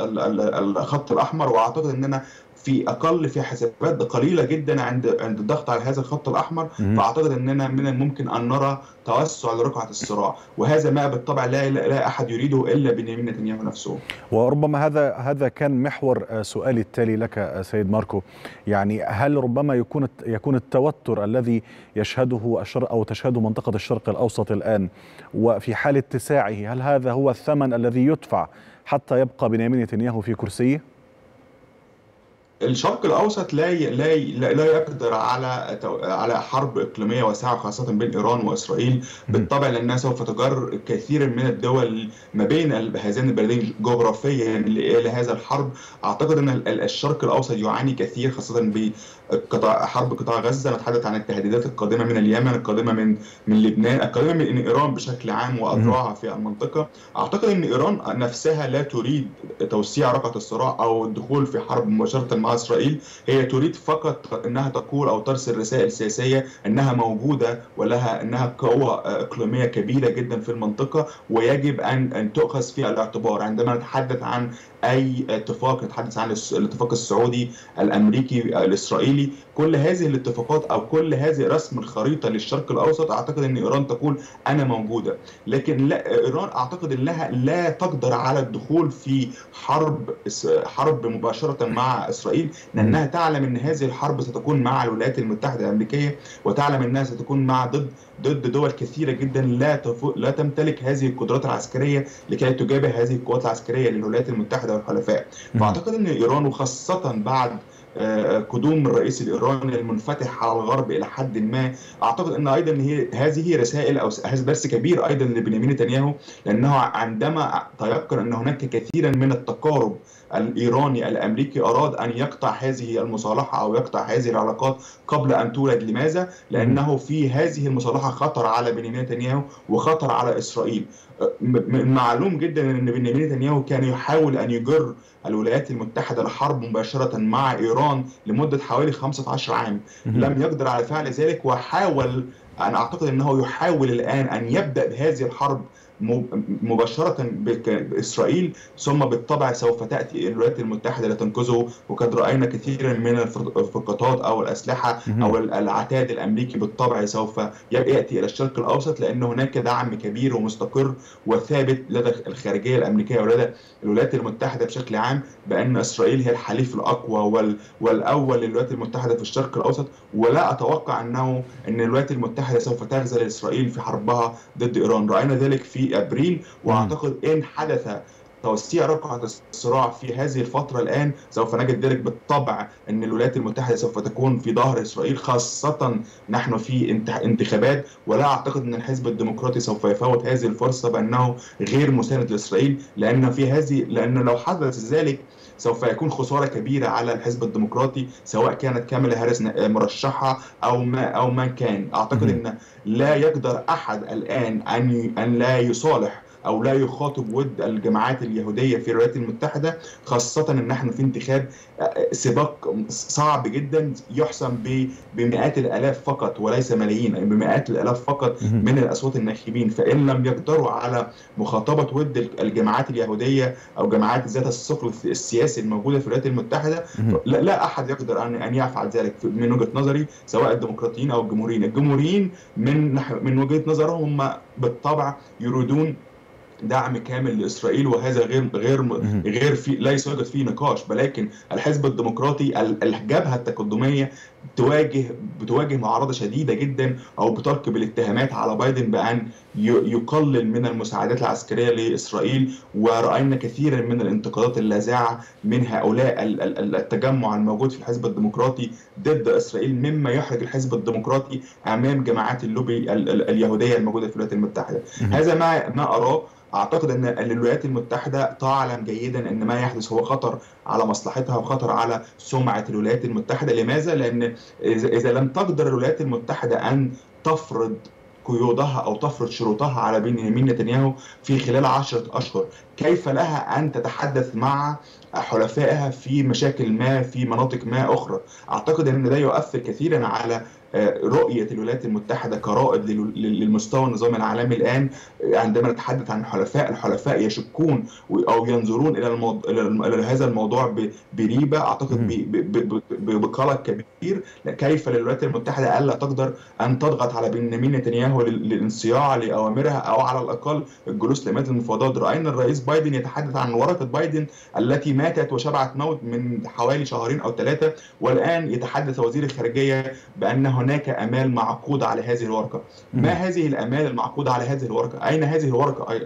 الخط الأحمر. وأعتقد إننا في أقل في حسابات قليلة جدا عند عند الضغط على هذا الخط الأحمر. فأعتقد إننا من الممكن أن نرى توسع لرقعه الصراع. وهذا ما بالطبع لا لا أحد يريده إلا بنيامين نتنياهو نفسه. وربما هذا هذا كان محور سؤالي التالي لك سيد ماركو. يعني هل ربما يكون يكون التوتر الذي يشهده الشرق أو تشهده منطقة الشرق الأوسط الآن وفي حال اتساعه هل هذا هو الثمن الذي يدفع حتى يبقى بنيامين نتنياهو في كرسيه؟ الشرق الأوسط لا لا لا يقدر على على حرب إقليمية واسعة خاصه بين إيران وإسرائيل بالطبع لأنها سوف تجر كثير من الدول ما بين هذين البلدين جغرافيا لهذا الحرب. أعتقد إن الشرق الأوسط يعاني كثير خاصة بقطاع حرب قطاع غزة نتحدث عن التهديدات القادمة من اليمن القادمة من من لبنان القادمة من إيران بشكل عام وأذرعها في المنطقة. أعتقد إن إيران نفسها لا تريد توسيع رقعه الصراع أو الدخول في حرب مباشرة مع إسرائيل. هي تريد فقط إنها تقول أو ترسل رسائل سياسية إنها موجودة ولها إنها قوة إقليمية كبيرة جدا في المنطقة ويجب ان أن تؤخذ في الاعتبار. عندما نتحدث عن أي اتفاق نتحدث عن الاتفاق السعودي الأمريكي الإسرائيلي كل هذه الاتفاقات أو كل هذه رسم الخريطة للشرق الأوسط أعتقد إن إيران تقول أنا موجودة. لكن لا إيران أعتقد إنها لا تقدر على الدخول في حرب حرب مباشرة مع إسرائيل لأنها تعلم إن هذه الحرب ستكون مع الولايات المتحدة الأمريكية وتعلم إنها ستكون مع ضد ضد دول كثيرة جدا لا. لا تمتلك هذه القدرات العسكرية لكي تجابه هذه القوات العسكرية للولايات المتحدة والحلفاء. فأعتقد إن إيران وخاصة بعد قدوم الرئيس الإيراني المنفتح على الغرب إلى حد ما. أعتقد أن أيضا هي هذه رسائل أو هذا درس كبير أيضا لبنيامين نتنياهو لأنه عندما تيقن أن هناك كثيرا من التقارب الإيراني الأمريكي أراد أن يقطع هذه المصالحة أو يقطع هذه العلاقات قبل أن تولد. لماذا؟ لأنه في هذه المصالحة خطر على بنيامين نتنياهو وخطر على إسرائيل. معلوم جدا إن بنيامين نتنياهو كان يحاول أن يجر الولايات المتحدة لحرب مباشرة مع إيران لمدة حوالي 15 عام. لم يقدر على فعل ذلك وحاول أنا أعتقد إنه يحاول الآن أن يبدأ بهذه الحرب مباشرة باسرائيل ثم بالطبع سوف تأتي الولايات المتحدة لتنقذه. وقد رأينا كثيرا من الفرقاطات أو الأسلحة أو العتاد الأمريكي بالطبع سوف يأتي إلى الشرق الأوسط لأن هناك دعم كبير ومستقر وثابت لدى الخارجية الأمريكية ولدى الولايات المتحدة بشكل عام بأن إسرائيل هي الحليف الأقوى والأول للولايات المتحدة في الشرق الأوسط. ولا أتوقع انه أن الولايات المتحدة سوف تخذل إسرائيل في حربها ضد إيران. رأينا ذلك في أبريل وأعتقد إن حدث توسيع رقعة الصراع في هذه الفترة الآن. سوف نجد ذلك بالطبع أن الولايات المتحدة سوف تكون في ظهر إسرائيل خاصة نحن في انتخابات. ولا أعتقد أن الحزب الديمقراطي سوف يفوت هذه الفرصة بأنه غير مساند لإسرائيل لأن في هذه لأن لو حدث ذلك سوف يكون خسارة كبيرة على الحزب الديمقراطي سواء كانت كاميلا هاريس مرشحة أو ما أو من كان. أعتقد إن لا يقدر أحد الآن أن أن لا يصالح أو لا يخاطب ود الجماعات اليهودية في الولايات المتحدة خاصة إن إحنا في انتخاب سباق صعب جدا يحسم بمئات الآلاف فقط وليس ملايين يعني بمئات الآلاف فقط من الأصوات الناخبين. فإن لم يقدروا على مخاطبة ود الجماعات اليهودية أو جماعات ذات الثقل السياسي الموجودة في الولايات المتحدة لا, لا أحد يقدر أن أن يفعل ذلك من وجهة نظري سواء الديمقراطيين أو الجمهوريين. الجمهوريين من من وجهة نظرهم هم بالطبع يريدون دعم كامل لإسرائيل وهذا غير غير غير في ليس يوجد فيه نقاش ولكن الحزب الديمقراطي الجبهة التقدمية تواجه بتواجه معارضة شديدة جدا أو بتركب الاتهامات على بايدن بأن يقلل من المساعدات العسكرية لإسرائيل ورأينا كثيرا من الانتقادات اللاذعة من هؤلاء التجمع الموجود في الحزب الديمقراطي ضد إسرائيل مما يحرج الحزب الديمقراطي أمام جماعات اللوبي اليهودية الموجودة في الولايات المتحدة. هذا ما ما أراه. أعتقد أن الولايات المتحدة تعلم جيدا أن ما يحدث هو خطر على مصلحتها وخطر على سمعة الولايات المتحدة. لماذا؟ لأن اذا لم تقدر الولايات المتحدة أن تفرض قيودها أو تفرض شروطها على بنيامين نتنياهو في خلال عشرة أشهر كيف لها أن تتحدث مع حلفائها في مشاكل ما في مناطق ما أخرى؟ أعتقد إن ده يؤثر كثيرا على رؤية الولايات المتحدة كرائد للمستوى النظام العالمي الآن عندما نتحدث عن حلفاء الحلفاء يشكون أو ينظرون إلى, الموضوع إلى هذا الموضوع بريبة أعتقد بقلق كبير. كيف للولايات المتحدة ألا تقدر أن تضغط على بنيامين نتنياهو للانصياع لأوامرها أو على الأقل الجلوس لمائدة المفاوضات؟ رأينا الرئيس بايدن يتحدث عن ورقة بايدن التي ماتت وشبعت موت من حوالي شهرين أو ثلاثة والآن يتحدث وزير الخارجية بأنه هناك أمال معقودة على هذه الورقة. ما هذه الأمال المعقودة على هذه الورقة؟ أين هذه الورقة؟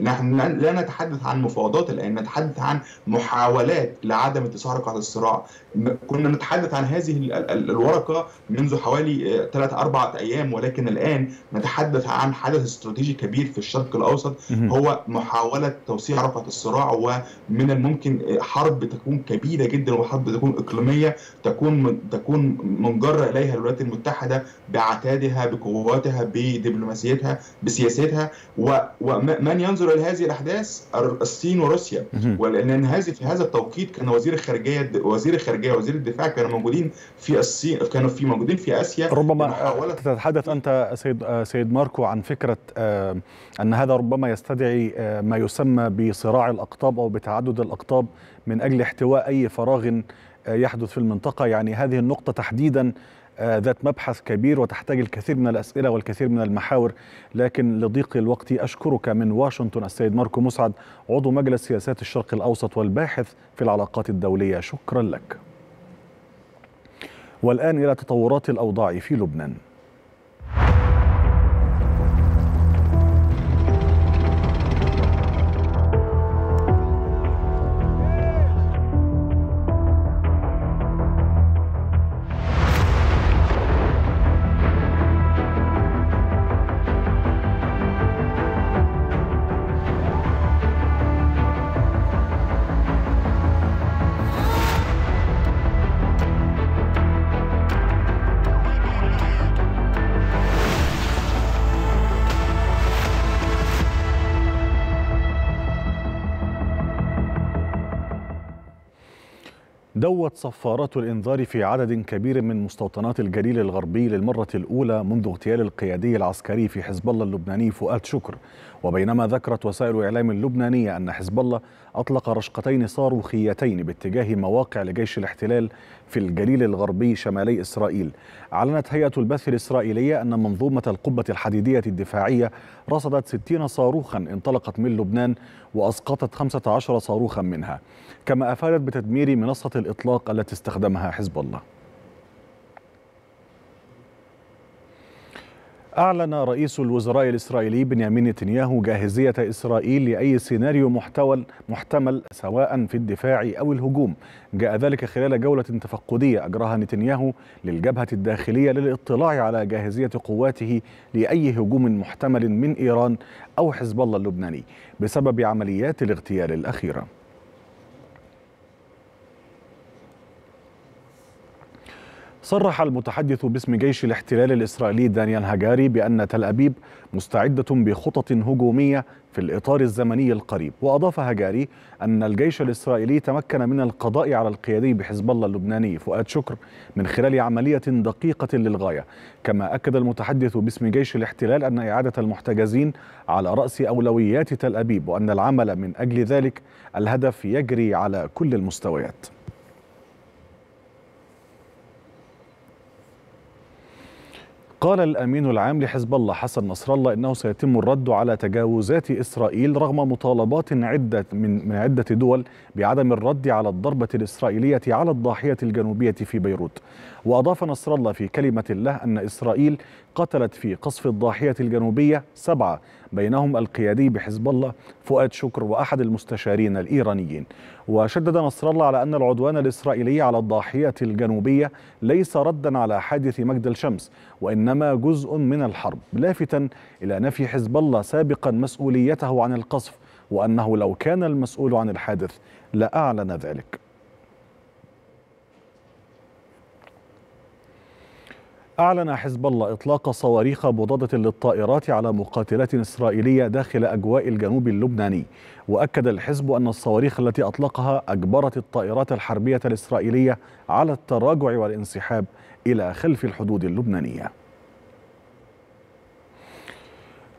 نحن لا نتحدث عن مفاوضات الآن نتحدث عن محاولات لعدم اتساع رقعه الصراع. كنا نتحدث عن هذه الورقة منذ حوالي ثلاث أربعة أيام ولكن الآن نتحدث عن حدث استراتيجي كبير في الشرق الأوسط هو محاولة توسيع رقعه الصراع ومن الممكن حرب تكون كبيرة جدا وحرب تكون إقليمية تكون تكون منجرة إليها الولايات المتحدة بعتادها بقواتها بدبلوماسيتها بسياستها ومن ينظر إلى هذه الأحداث؟ الصين وروسيا. ولأن هذه في هذا التوقيت كان وزير الخارجية وزير الخارجية وزير الدفاع كانوا موجودين في الصين كانوا في موجودين في آسيا. ربما تتحدث أنت سيد سيد ماركو عن فكرة أن هذا ربما يستدعي ما يسمى بصراع الأقطاب أو بتعدد الأقطاب من أجل احتواء أي فراغ يحدث في المنطقة. يعني هذه النقطة تحديدا ذات مبحث كبير وتحتاج الكثير من الأسئلة والكثير من المحاور لكن لضيق الوقت أشكرك من واشنطن السيد ماركو مسعد عضو مجلس سياسات الشرق الأوسط والباحث في العلاقات الدولية. شكرا لك. والآن إلى تطورات الأوضاع في لبنان. دوت صفارات الإنذار في عدد كبير من مستوطنات الجليل الغربي للمرة الأولى منذ اغتيال القيادي العسكري في حزب الله اللبناني فؤاد شكر. وبينما ذكرت وسائل إعلام اللبنانية أن حزب الله أطلق رشقتين صاروخيتين باتجاه مواقع لجيش الاحتلال في الجليل الغربي شمالي إسرائيل. أعلنت هيئة البث الإسرائيلية أن منظومة القبة الحديدية الدفاعية رصدت 60 صاروخا انطلقت من لبنان وأسقطت 15 صاروخا منها كما أفادت بتدمير منصة الإطلاق التي استخدمها حزب الله. أعلن رئيس الوزراء الإسرائيلي بنيامين نتنياهو جاهزية إسرائيل لأي سيناريو محتمل محتمل سواء في الدفاع أو الهجوم. جاء ذلك خلال جولة تفقدية أجراها نتنياهو للجبهة الداخلية للاطلاع على جاهزية قواته لأي هجوم محتمل من إيران أو حزب الله اللبناني بسبب عمليات الاغتيال الأخيرة. صرح المتحدث باسم جيش الاحتلال الإسرائيلي دانيال هاجاري بأن تل أبيب مستعدة بخطط هجومية في الإطار الزمني القريب. وأضاف هاجاري أن الجيش الإسرائيلي تمكن من القضاء على القيادي بحزب الله اللبناني. فؤاد شكر من خلال عملية دقيقة للغاية. كما أكد المتحدث باسم جيش الاحتلال أن إعادة المحتجزين على رأس أولويات تل أبيب وأن العمل من أجل ذلك الهدف يجري على كل المستويات. قال الأمين العام لحزب الله حسن نصر الله إنه سيتم الرد على تجاوزات إسرائيل رغم مطالبات عدة من من عدة دول بعدم الرد على الضربة الإسرائيلية على الضاحية الجنوبية في بيروت. وأضاف نصر الله في كلمة له أن إسرائيل قتلت في قصف الضاحية الجنوبية سبعة بينهم القيادي بحزب الله فؤاد شكر وأحد المستشارين الإيرانيين. وشدد نصر الله على أن العدوان الإسرائيلي على الضاحية الجنوبية ليس ردا على حادث مجد الشمس وإنما جزء من الحرب لافتا إلى نفي حزب الله سابقا مسؤوليته عن القصف وأنه لو كان المسؤول عن الحادث لأعلن ذلك. أعلن حزب الله إطلاق صواريخ مضادة للطائرات على مقاتلات إسرائيلية داخل أجواء الجنوب اللبناني. وأكد الحزب أن الصواريخ التي أطلقها أجبرت الطائرات الحربية الإسرائيلية على التراجع والانسحاب إلى خلف الحدود اللبنانية.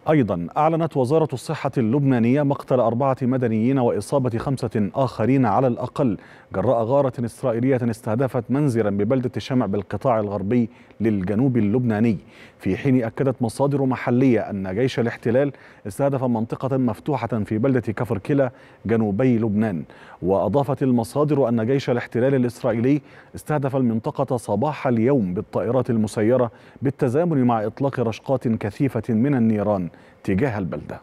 أيضا أعلنت وزارة الصحة اللبنانية مقتل أربعة مدنيين وإصابة خمسة آخرين على الأقل جراء غارة إسرائيلية استهدفت منزلا ببلدة شمع بالقطاع الغربي للجنوب اللبناني. في حين أكدت مصادر محلية أن جيش الاحتلال استهدف منطقة مفتوحة في بلدة كفر كلا جنوبي لبنان. وأضافت المصادر أن جيش الاحتلال الإسرائيلي استهدف المنطقة صباح اليوم بالطائرات المسيرة بالتزامن مع إطلاق رشقات كثيفة من النيران. تجاه البلدة.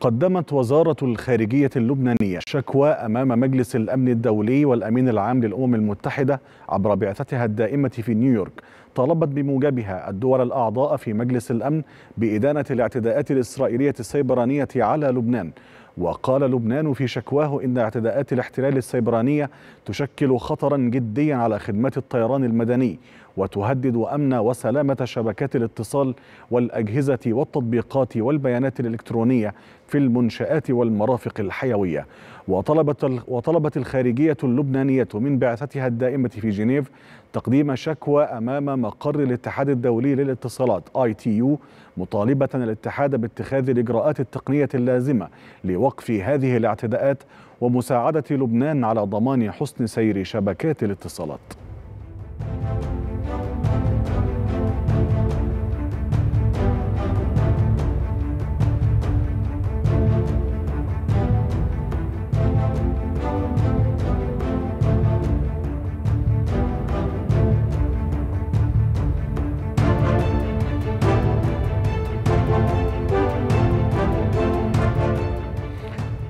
قدمت وزارة الخارجية اللبنانية شكوى أمام مجلس الأمن الدولي والأمين العام للأمم المتحدة عبر بعثتها الدائمة في نيويورك طالبت بموجبها الدول الأعضاء في مجلس الأمن بإدانة الاعتداءات الإسرائيلية السيبرانية على لبنان. وقال لبنان في شكواه إن اعتداءات الاحتلال السيبرانية تشكل خطرا جديا على خدمات الطيران المدني وتهدد أمن وسلامة شبكات الاتصال والأجهزة والتطبيقات والبيانات الإلكترونية في المنشآت والمرافق الحيوية وطلبت وطلبت الخارجية اللبنانية من بعثتها الدائمة في جنيف تقديم شكوى أمام مقر الاتحاد الدولي للاتصالات يو مطالبة الاتحاد باتخاذ الإجراءات التقنية اللازمة لوقف هذه الاعتداءات ومساعدة لبنان على ضمان حسن سير شبكات الاتصالات.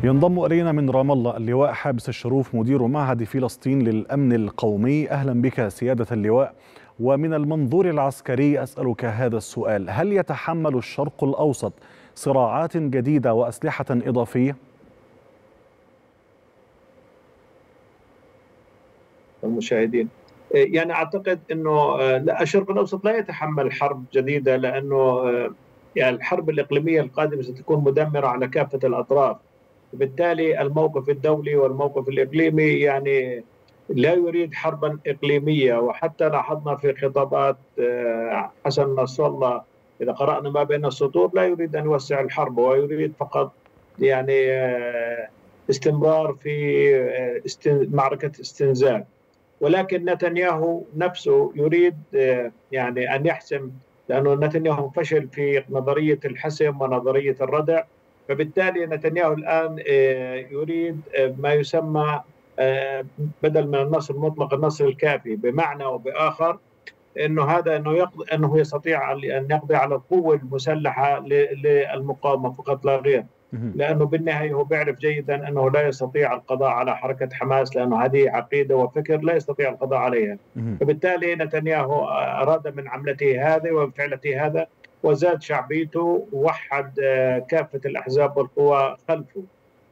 ينضم إلينا من رام الله اللواء حابس الشروف مدير معهد فلسطين للأمن القومي. أهلا بك سيادة اللواء. ومن المنظور العسكري أسألك هذا السؤال. هل يتحمل الشرق الأوسط صراعات جديدة وأسلحة إضافية؟ المشاهدين يعني أعتقد إنه الشرق الأوسط لا يتحمل حرب جديدة لأنه يعني الحرب الإقليمية القادمة ستكون مدمرة على كافة الأطراف. بالتالي الموقف الدولي والموقف الإقليمي يعني لا يريد حربا إقليمية. وحتى لاحظنا في خطابات حسن نصر الله إذا قرأنا ما بين السطور لا يريد أن يوسع الحرب ويريد فقط يعني استمرار في معركة استنزاف. ولكن نتنياهو نفسه يريد يعني أن يحسم لأنه نتنياهو فشل في نظرية الحسم ونظرية الردع. فبالتالي نتنياهو الآن يريد ما يسمى بدل من النصر المطلق النصر الكافي بمعنى وبآخر إنه هذا إنه يقضي إنه يستطيع أن يقضي على القوة المسلحة للمقاومة فقط لا غير. لأنه بالنهاية هو بيعرف جيدا إنه لا يستطيع القضاء على حركة حماس لأنه هذه عقيدة وفكر لا يستطيع القضاء عليها. فبالتالي نتنياهو أراد من عملته هذه وفعلته هذا وزاد شعبيته ووحد كافة الأحزاب والقوى خلفه.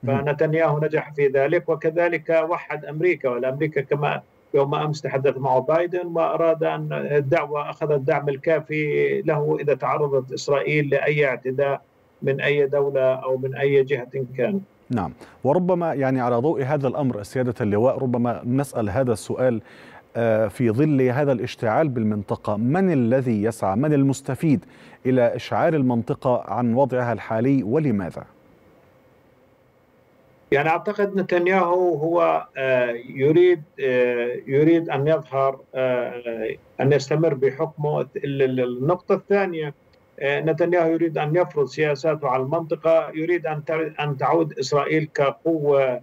فنتنياهو نجح في ذلك وكذلك وحد أمريكا والأمريكا كما يوم أمس تحدث معه بايدن وأراد أن الدعوة أخذ الدعم الكافي له إذا تعرضت إسرائيل لأي اعتداء من أي دولة أو من أي جهة كان. نعم. وربما يعني على ضوء هذا الأمر سيادة اللواء ربما نسأل هذا السؤال في ظل هذا الاشتعال بالمنطقة، من الذي يسعى؟ من المستفيد إلى اشعال المنطقة عن وضعها الحالي ولماذا؟ يعني أعتقد نتنياهو هو يريد يريد أن يظهر أن يستمر بحكمه النقطة الثانية نتنياهو يريد أن يفرض سياساته على المنطقة يريد أن أن تعود إسرائيل كقوة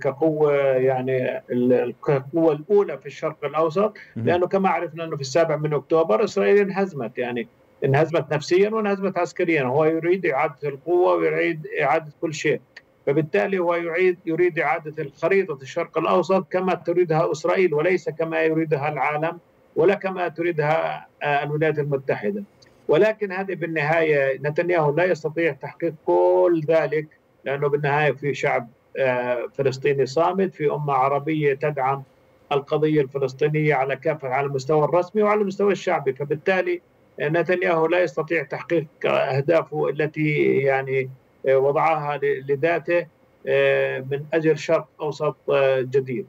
كقوة يعني القوه الأولى في الشرق الأوسط لأنه كما عرفنا إنه في السابع من أكتوبر إسرائيل انهزمت يعني انهزمت نفسيا وانهزمت عسكريا هو يريد إعادة القوة ويريد إعادة كل شيء. فبالتالي هو يعيد يريد إعادة خريطة الشرق الأوسط كما تريدها إسرائيل وليس كما يريدها العالم ولا كما تريدها الولايات المتحدة. ولكن هذه بالنهاية نتنياهو لا يستطيع تحقيق كل ذلك لأنه بالنهاية في شعب فلسطيني صامت في أمة عربية تدعم القضية الفلسطينية على كافة على المستوى الرسمي وعلى المستوى الشعبي فبالتالي نتنياهو لا يستطيع تحقيق أهدافه التي يعني وضعها لذاته من أجل شرق أوسط جديد.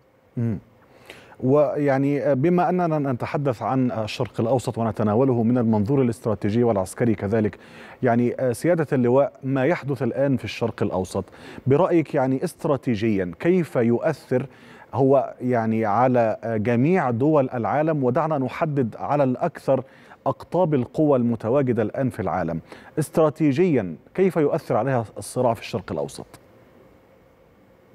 ويعني بما أننا نتحدث عن الشرق الأوسط ونتناوله من المنظور الاستراتيجي والعسكري كذلك، يعني سيادة اللواء ما يحدث الآن في الشرق الأوسط؟ برأيك يعني استراتيجيا كيف يؤثر هو يعني على جميع دول العالم؟ ودعنا نحدد على الأكثر أقطاب القوى المتواجدة الآن في العالم. استراتيجيا كيف يؤثر عليها الصراع في الشرق الأوسط؟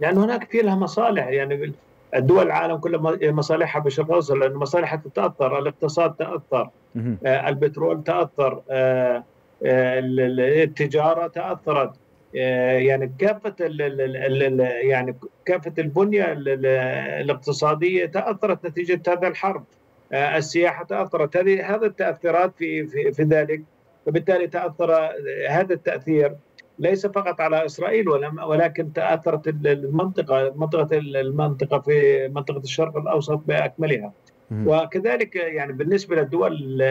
لأن هناك في لها مصالح يعني الدول العالم كلها مصالحها الأوسط لأن مصالحها تتأثر الاقتصاد تأثر آه البترول تأثر آه آه التجارة تأثرت يعني كافة يعني كافة البنية الاقتصادية تأثرت نتيجة هذا الحرب السياحة تأثرت. هذه هذا التأثيرات في في, في ذلك فبالتالي تأثر هذا التأثير ليس فقط على إسرائيل ولكن تآثرت المنطقة منطقة المنطقة في منطقة الشرق الأوسط بأكملها. وكذلك يعني بالنسبة للدول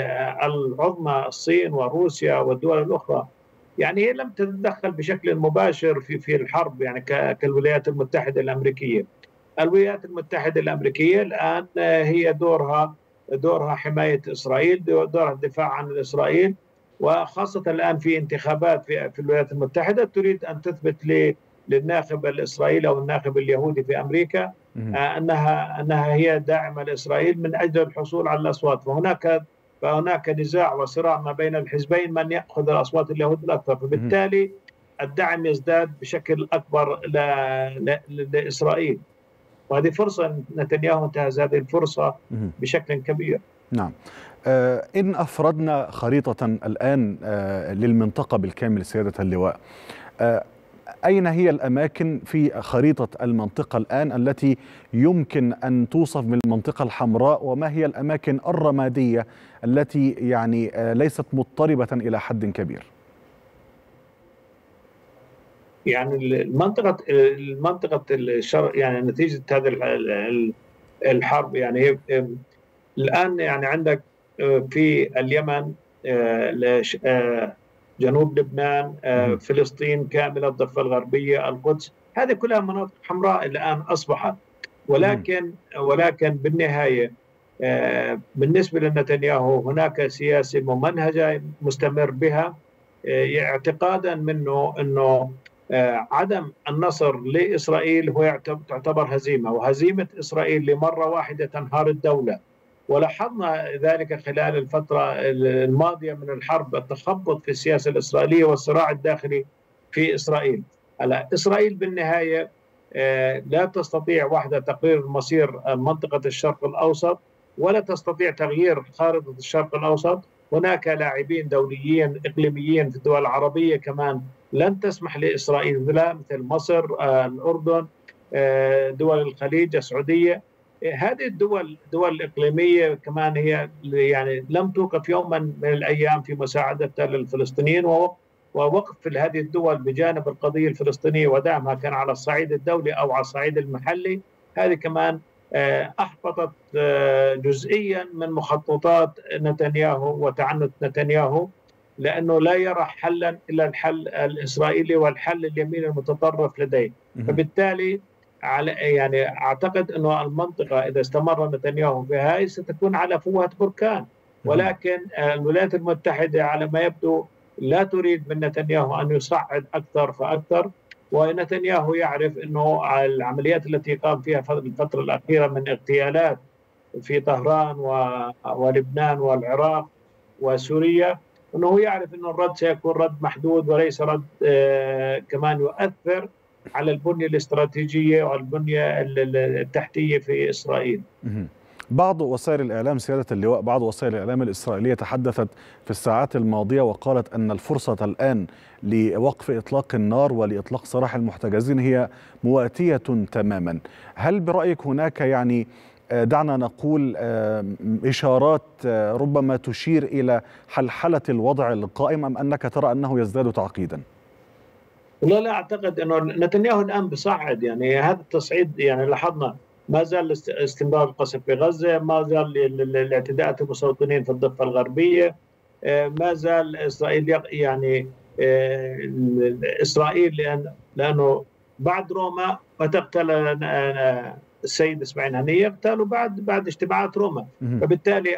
العظمى الصين وروسيا والدول الأخرى يعني هي لم تتدخل بشكل مباشر في في الحرب يعني كالولايات المتحدة الأمريكية. الولايات المتحدة الأمريكية الآن هي دورها دورها حماية إسرائيل دورها الدفاع عن إسرائيل. وخاصة الآن في انتخابات في, في الولايات المتحدة تريد أن تثبت للناخب الإسرائيلي أو الناخب اليهودي في أمريكا انها أنها هي داعمه لاسرائيل من أجل الحصول على الأصوات. فهناك فهناك نزاع وصراع ما بين الحزبين من يأخذ الأصوات اليهود الأكثر. فبالتالي الدعم يزداد بشكل أكبر لإسرائيل. وهذه فرصة نتنياهو انتهز هذه الفرصة بشكل كبير. نعم. آه إن أفردنا خريطة الآن آه للمنطقة بالكامل سيادة اللواء. آه أين هي الأماكن في خريطة المنطقة الآن التي يمكن أن توصف بالمنطقة الحمراء؟ وما هي الأماكن الرمادية التي يعني ليست مضطربة إلى حد كبير؟ يعني المنطقة المنطقة الشرق يعني نتيجة هذا الحرب يعني الآن يعني عندك في اليمن جنوب لبنان فلسطين كامله الضفة الغربية القدس. هذه كلها مناطق حمراء الآن أصبحت. ولكن ولكن بالنهاية بالنسبة لنتنياهو هناك سياسه ممنهجة مستمر بها اعتقادا منه إنه عدم النصر لإسرائيل هو تعتبر هزيمة وهزيمة إسرائيل لمرة واحدة تنهار الدولة. ولاحظنا ذلك خلال الفترة الماضية من الحرب التخبط في السياسة الإسرائيلية والصراع الداخلي في إسرائيل. هلا إسرائيل بالنهاية لا تستطيع وحدها تقرير مصير منطقة الشرق الأوسط ولا تستطيع تغيير خارطة الشرق الأوسط. هناك لاعبين دوليين إقليميين في الدول العربية كمان لن تسمح لإسرائيل لا مثل مصر الأردن دول الخليج السعودية. هذه الدول الدول الاقليميه كمان هي يعني لم توقف يوما من الأيام في مساعده للفلسطينيين ووقف هذه الدول بجانب القضية الفلسطينية ودعمها كان على الصعيد الدولي أو على الصعيد المحلي. هذه كمان أحبطت جزئيا من مخططات نتنياهو وتعنت نتنياهو لأنه لا يرى حلا إلا الحل الإسرائيلي والحل اليمين المتطرف لديه. فبالتالي على يعني أعتقد إنه المنطقة إذا استمر نتنياهو بهاي ستكون على فوهة بركان. ولكن الولايات المتحدة على ما يبدو لا تريد من نتنياهو أن يصعد أكثر فأكثر. ونتنياهو يعرف إنه العمليات التي قام فيها في الفترة الأخيرة من اغتيالات في طهران ولبنان والعراق وسوريا إنه يعرف إنه الرد سيكون رد محدود وليس رد كمان يؤثر. على البنية الاستراتيجية والبنيه التحتية في إسرائيل. بعض وسائل الإعلام سيادة اللواء بعض وسائل الإعلام الإسرائيلية تحدثت في الساعات الماضية وقالت أن الفرصة الآن لوقف إطلاق النار ولإطلاق سراح المحتجزين هي مواتية تماما. هل برأيك هناك يعني دعنا نقول إشارات ربما تشير إلى حلحلة الوضع القائم أم أنك ترى أنه يزداد تعقيدا؟ لا لا أعتقد إنه نتنياهو الآن بصعد يعني هذا التصعيد يعني لاحظنا ما زال استمرار القصف في غزة، ما زال الاعتداءات المستوطنين في الضفة الغربية، ما زال إسرائيل يعني إسرائيل لأن لأنه بعد روما وتقتل السيد إسماعيل هنية يقتلوا بعد بعد اجتماعات روما، فبالتالي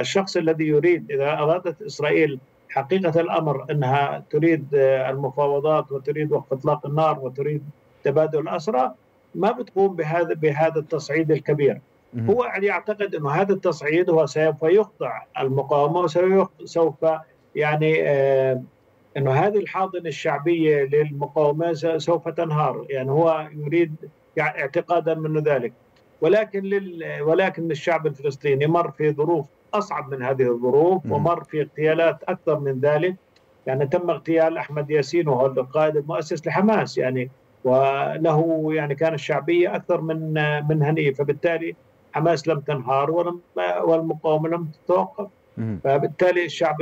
الشخص الذي يريد إذا أرادت إسرائيل حقيقة الأمر أنها تريد المفاوضات وتريد وقف إطلاق النار وتريد تبادل الأسرى ما بتقوم بهذا بهذا التصعيد الكبير. هو يعني يعتقد أنه هذا التصعيد هو سوف يخضع المقاومة وسوف يعني آه أنه هذه الحاضنة الشعبية للمقاومة سوف تنهار. يعني هو يريد اعتقادا منه ذلك. ولكن لل ولكن الشعب الفلسطيني مر في ظروف أصعب من هذه الظروف ومر في اغتيالات أكثر من ذلك. يعني تم اغتيال أحمد ياسين وهو القائد المؤسس لحماس يعني وله يعني كان الشعبيه أكثر من من هنيه فبالتالي حماس لم تنهار ولم والمقاومة لم تتوقف. فبالتالي الشعب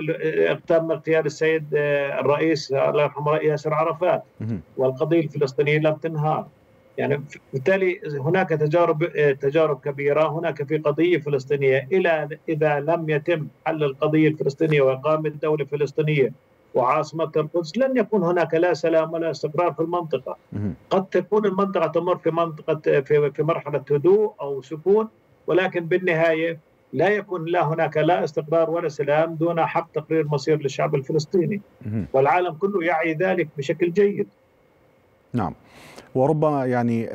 تم اغتيال السيد الرئيس الله يرحمه ياسر عرفات والقضية الفلسطينية لم تنهار. يعني بالتالي هناك تجارب تجارب كبيرة هناك في قضية فلسطينية. إلى إذا لم يتم حل القضية الفلسطينية وإقامة دولة فلسطينية وعاصمة القدس لن يكون هناك لا سلام ولا استقرار في المنطقة. قد تكون المنطقة تمر في منطقة في, في مرحلة هدوء أو سكون ولكن بالنهاية لا يكون لا هناك لا استقرار ولا سلام دون حق تقرير مصير للشعب الفلسطيني. والعالم كله يعي ذلك بشكل جيد. نعم. وربما يعني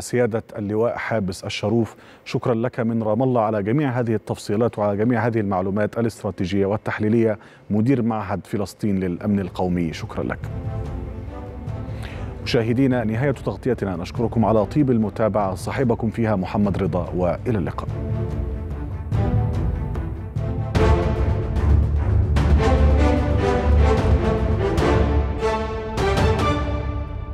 سيادة اللواء حابس الشروف شكرا لك من رام الله على جميع هذه التفصيلات وعلى جميع هذه المعلومات الاستراتيجية والتحليلية. مدير معهد فلسطين للأمن القومي شكرا لك. مشاهدينا نهاية تغطيتنا. نشكركم على طيب المتابعة. صاحبكم فيها محمد رضا وإلى اللقاء.